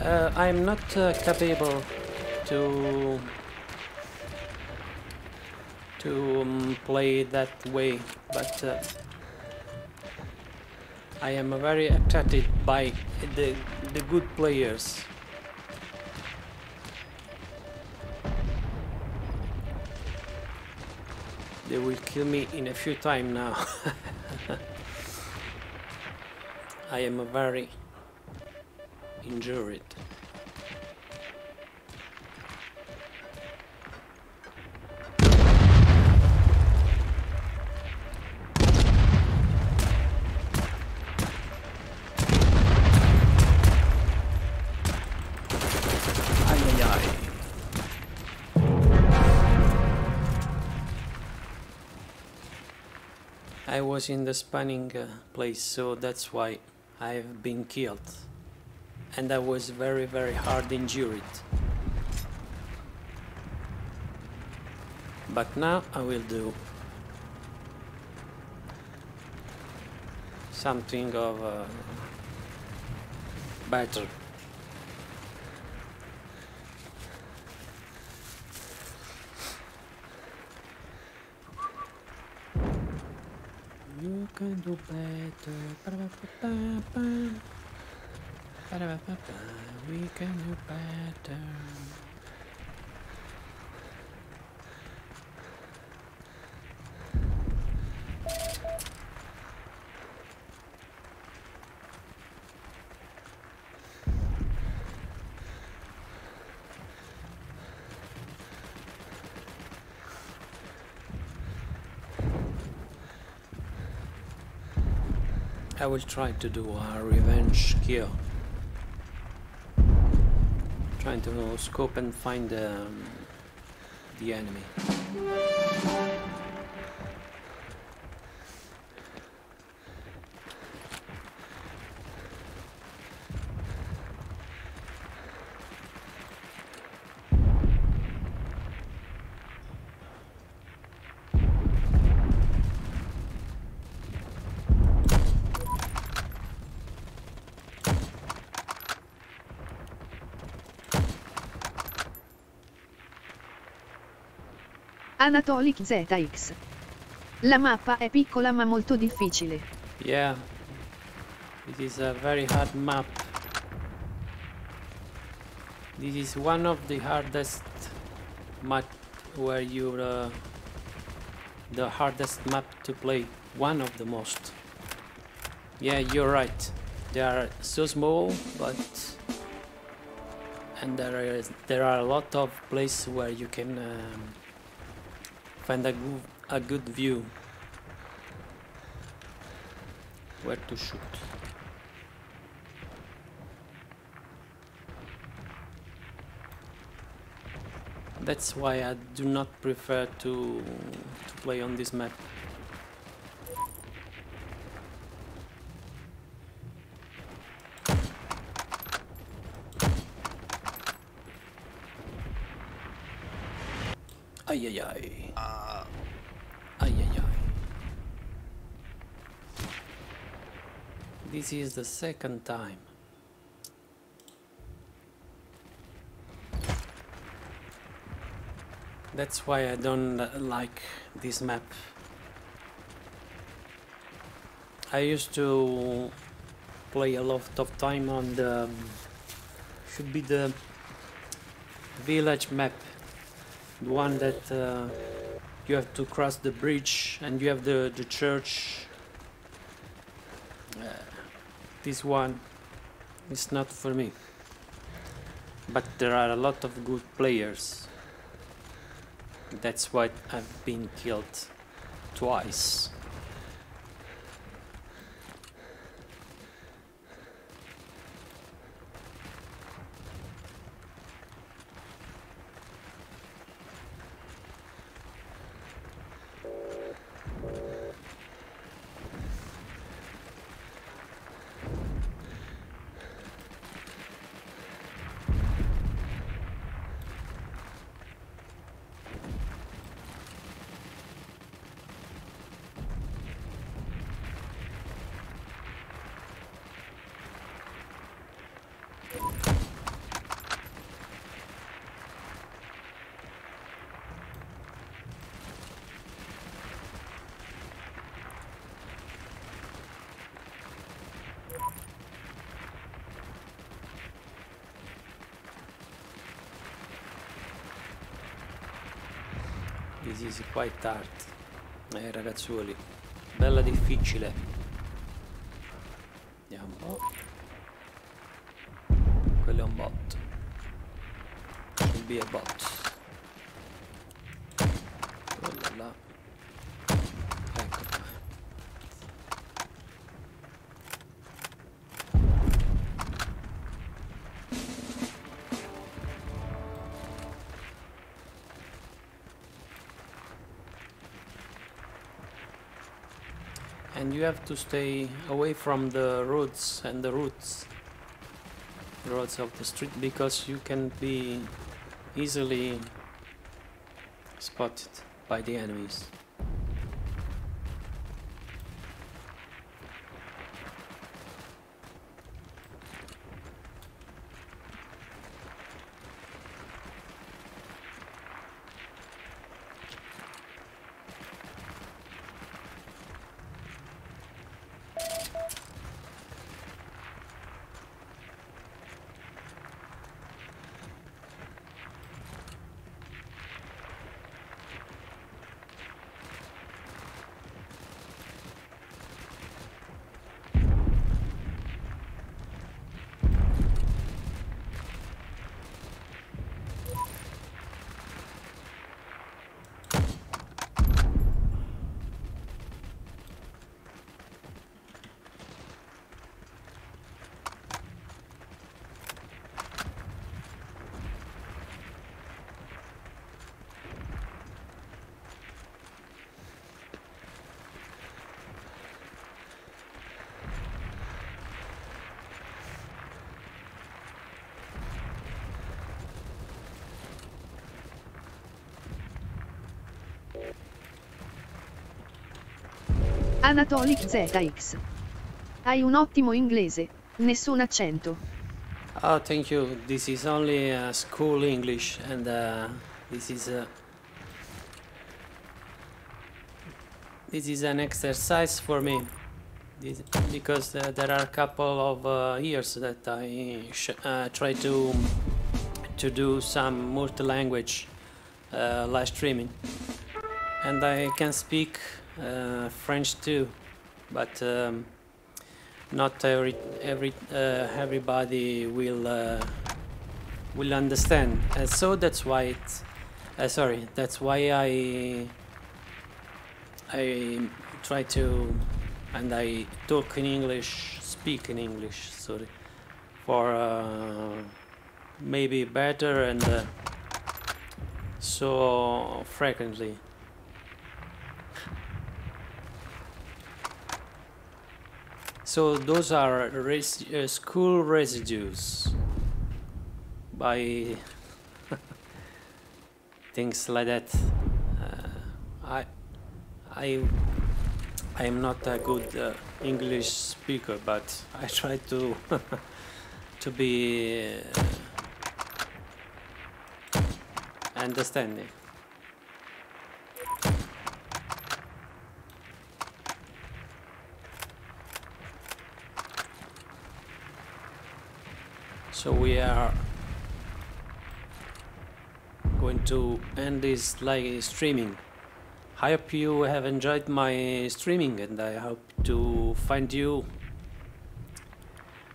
Uh, I'm not uh, capable to to um, play that way, but uh, I am very attracted by the the good players. They will kill me in a few time now. [laughs] I am very injured. Was in the spanning uh, place, so that's why I've been killed. And I was very, very hard injured. But now I will do something of uh, better. You can do better. We can do better. I will try to do a revenge kill. Trying to scope and find um, the enemy. Anatolic ZX. La mappa è piccola ma molto difficile. Yeah, it is a very hard map. This is one of the hardest map where you uh, the hardest map to play. One of the most. Yeah, you're right. They are so small, but and there is there are a lot of places where you can um, find a good a good view where to shoot. That's why I do not prefer to to play on this map. This is the second time. That's why I don't like this map. I used to play a lot of time on the should be the village map, the one that uh, you have to cross the bridge and you have the the church. This one is not for me, but there are a lot of good players. That's why I've been killed twice. This is quite hard. Eh ragazzuoli, bella difficile. Andiamo un po'. Quello è un bot. Il B è bot. And you have to stay away from the roads and the routes roads of the street because you can be easily spotted by the enemies Anatolic ZX. Hai un ottimo inglese, nessun accento. oh thank you this is only uh, school english and uh, this is uh, this is an exercise for me this, because uh, there are a couple of uh, years that i uh, try to to do some multi-language live streaming and i can speak uh, french too but um, not every every uh, everybody will uh, will understand. And so that's why uh, sorry that's why i i try to and i talk in english speak in english sorry for uh, maybe better and uh, so frequently So those are res- uh, school residues by [laughs] things like that. Uh, I I I am not a good uh, English speaker, but I try to [laughs] to be uh, understanding. So we are going to end this live streaming. I hope you have enjoyed my streaming and I hope to find you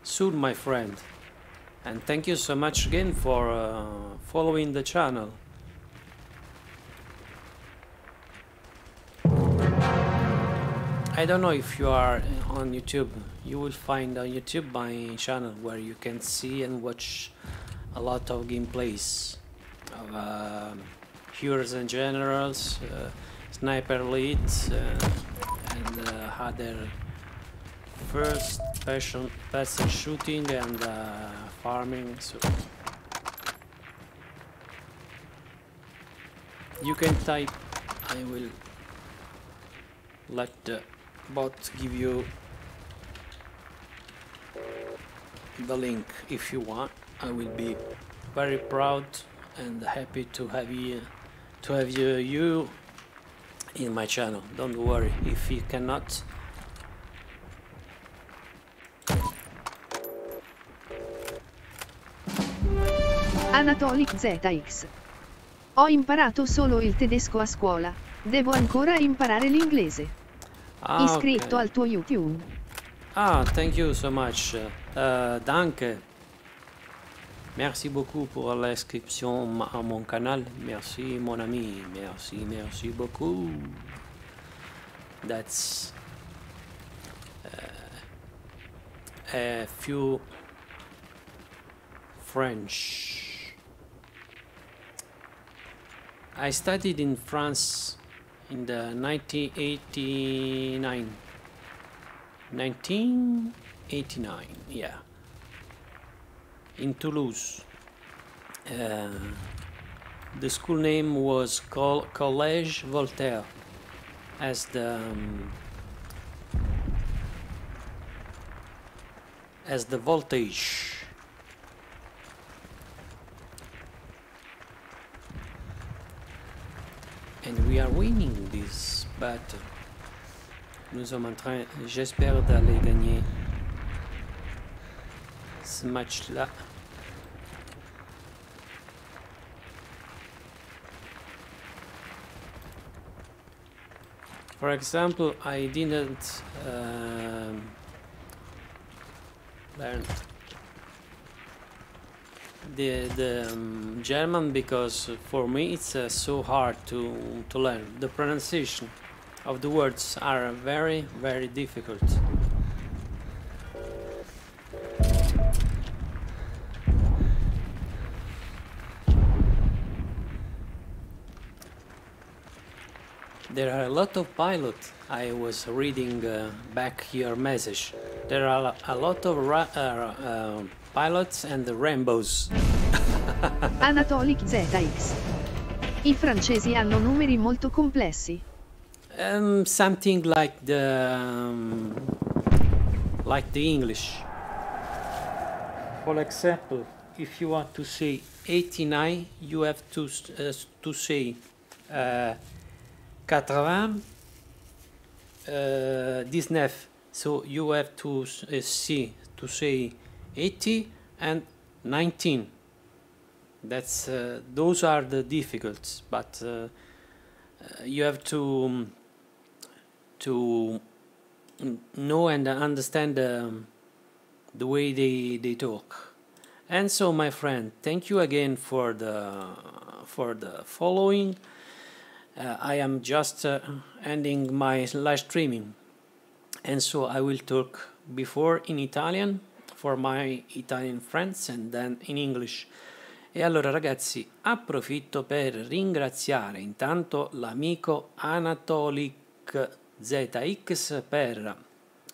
soon, my friend. And thank you so much again for uh, following the channel. I don't know if you are on YouTube. You will find on YouTube my channel where you can see and watch a lot of gameplays of uh, Heroes and Generals, uh, Sniper leads, uh, and uh, other first person, person shooting and uh, farming. So you can type. I will let the bot give you the link if you want i will be very proud and happy to have you to have you, you in my channel don't worry if you cannot Anatolic ZX. Ho imparato solo il tedesco a scuola. Devo ancora imparare l'inglese. Ah, Iscritto ok. al tuo YouTube. Ah, thank you so much. Euh, danke. Merci beaucoup pour l'inscription à mon canal. Merci, mon ami. Merci, merci beaucoup. That's uh, a few French. I studied in France in the 1989. 1989, yeah. In Toulouse. Uh, the school name was Col- Collège Voltaire, as the um, as the voltage. And we are winning this battle. Nous sommes en train, j'espère, d'aller gagner ce match-là. For example, I didn't um, learn the the um, German because for me it's uh, so hard to to learn. The pronunciation of the words are very very difficult. There are a lot of pilots. I was reading uh, back your message. There are a lot of uh, uh, pilots and rainbows. Anatolic ZX. I francesi hanno numeri molto complessi. Um, something like the um, like the English. For example, if you want to say 89, you have to uh, to say uh, 80, uh, 19. So you have to uh, see to say 80 and 19. That's uh, those are the difficulties, but uh, uh, you have to um, to know and understand um, the way they, they talk. And so, my friend, thank you again for the for the following. Uh, I am just uh, ending my live streaming, and so I will talk before in Italian for my Italian friends and then in English. E allora ragazzi, approfitto per ringraziare intanto l'amico Anatolic ZX per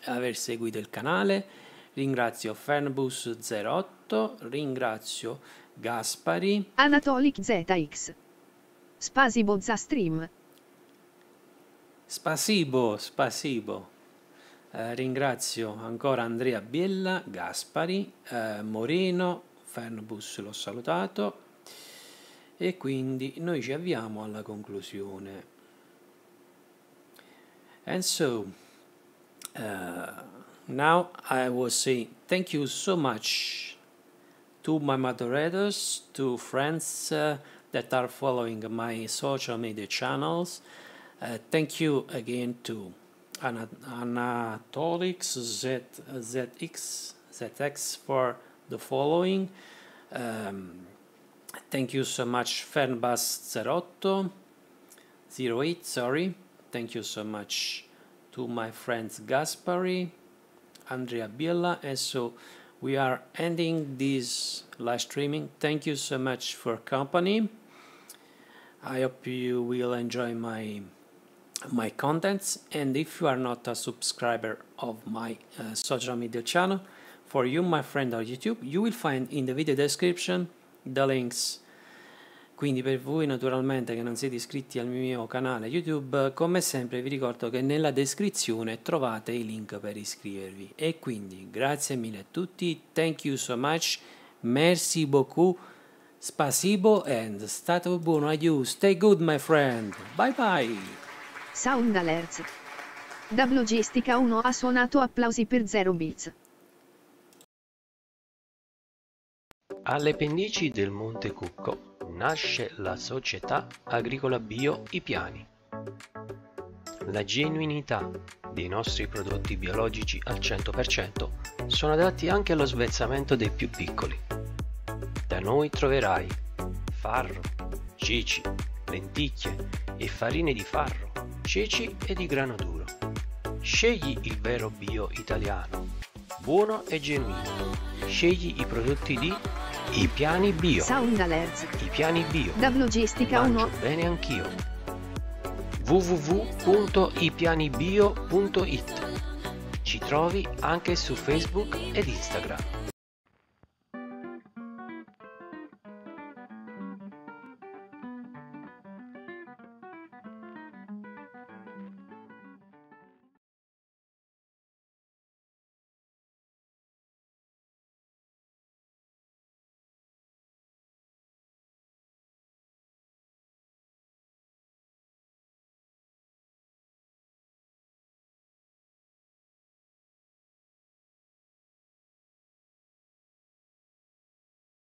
aver seguito il canale, ringrazio Fernbus08, ringrazio Gaspari, Anatolic ZX. Spasibo za stream. Spasibo, Spasibo. Eh, ringrazio ancora Andrea Biella, Gaspari, eh, Moreno, Fernbus l'ho salutato e quindi noi ci avviamo alla conclusione. And so, uh, now I will say thank you so much to my moderators, to friends uh, that are following my social media channels. Uh, thank you again to Ana- Anatolix Z, ZX, ZX for the following. Um, thank you so much Fernbus 08, 08, sorry. Thank you so much to my friends Gaspari, Andrea Biella, and so we are ending this live streaming. Thank you so much for company. I hope you will enjoy my my contents and if you are not a subscriber of my uh, social media channel for you my friend on youtube you will find in the video description the links quindi per voi naturalmente che non siete iscritti al mio canale youtube come sempre vi ricordo che nella descrizione trovate i link per iscrivervi e quindi grazie mille a tutti thank you so much merci beaucoup spasibo and stato buono adieu stay good my friend bye bye Sound alerts. Da Logistica 1 ha suonato applausi per 0 bits. Alle pendici del Monte Cucco nasce la società agricola bio I Piani. La genuinità dei nostri prodotti biologici al 100% sono adatti anche allo svezzamento dei più piccoli. Da noi troverai farro, ceci, lenticchie e farine di farro, ceci e di grano duro. Scegli il vero bio italiano, buono e genuino. Scegli i prodotti di I Piani Bio. Sound Alerts. I Piani Bio. Da Logistica Mangio 1. bene anch'io. www.ipianibio.it Ci trovi anche su Facebook ed Instagram.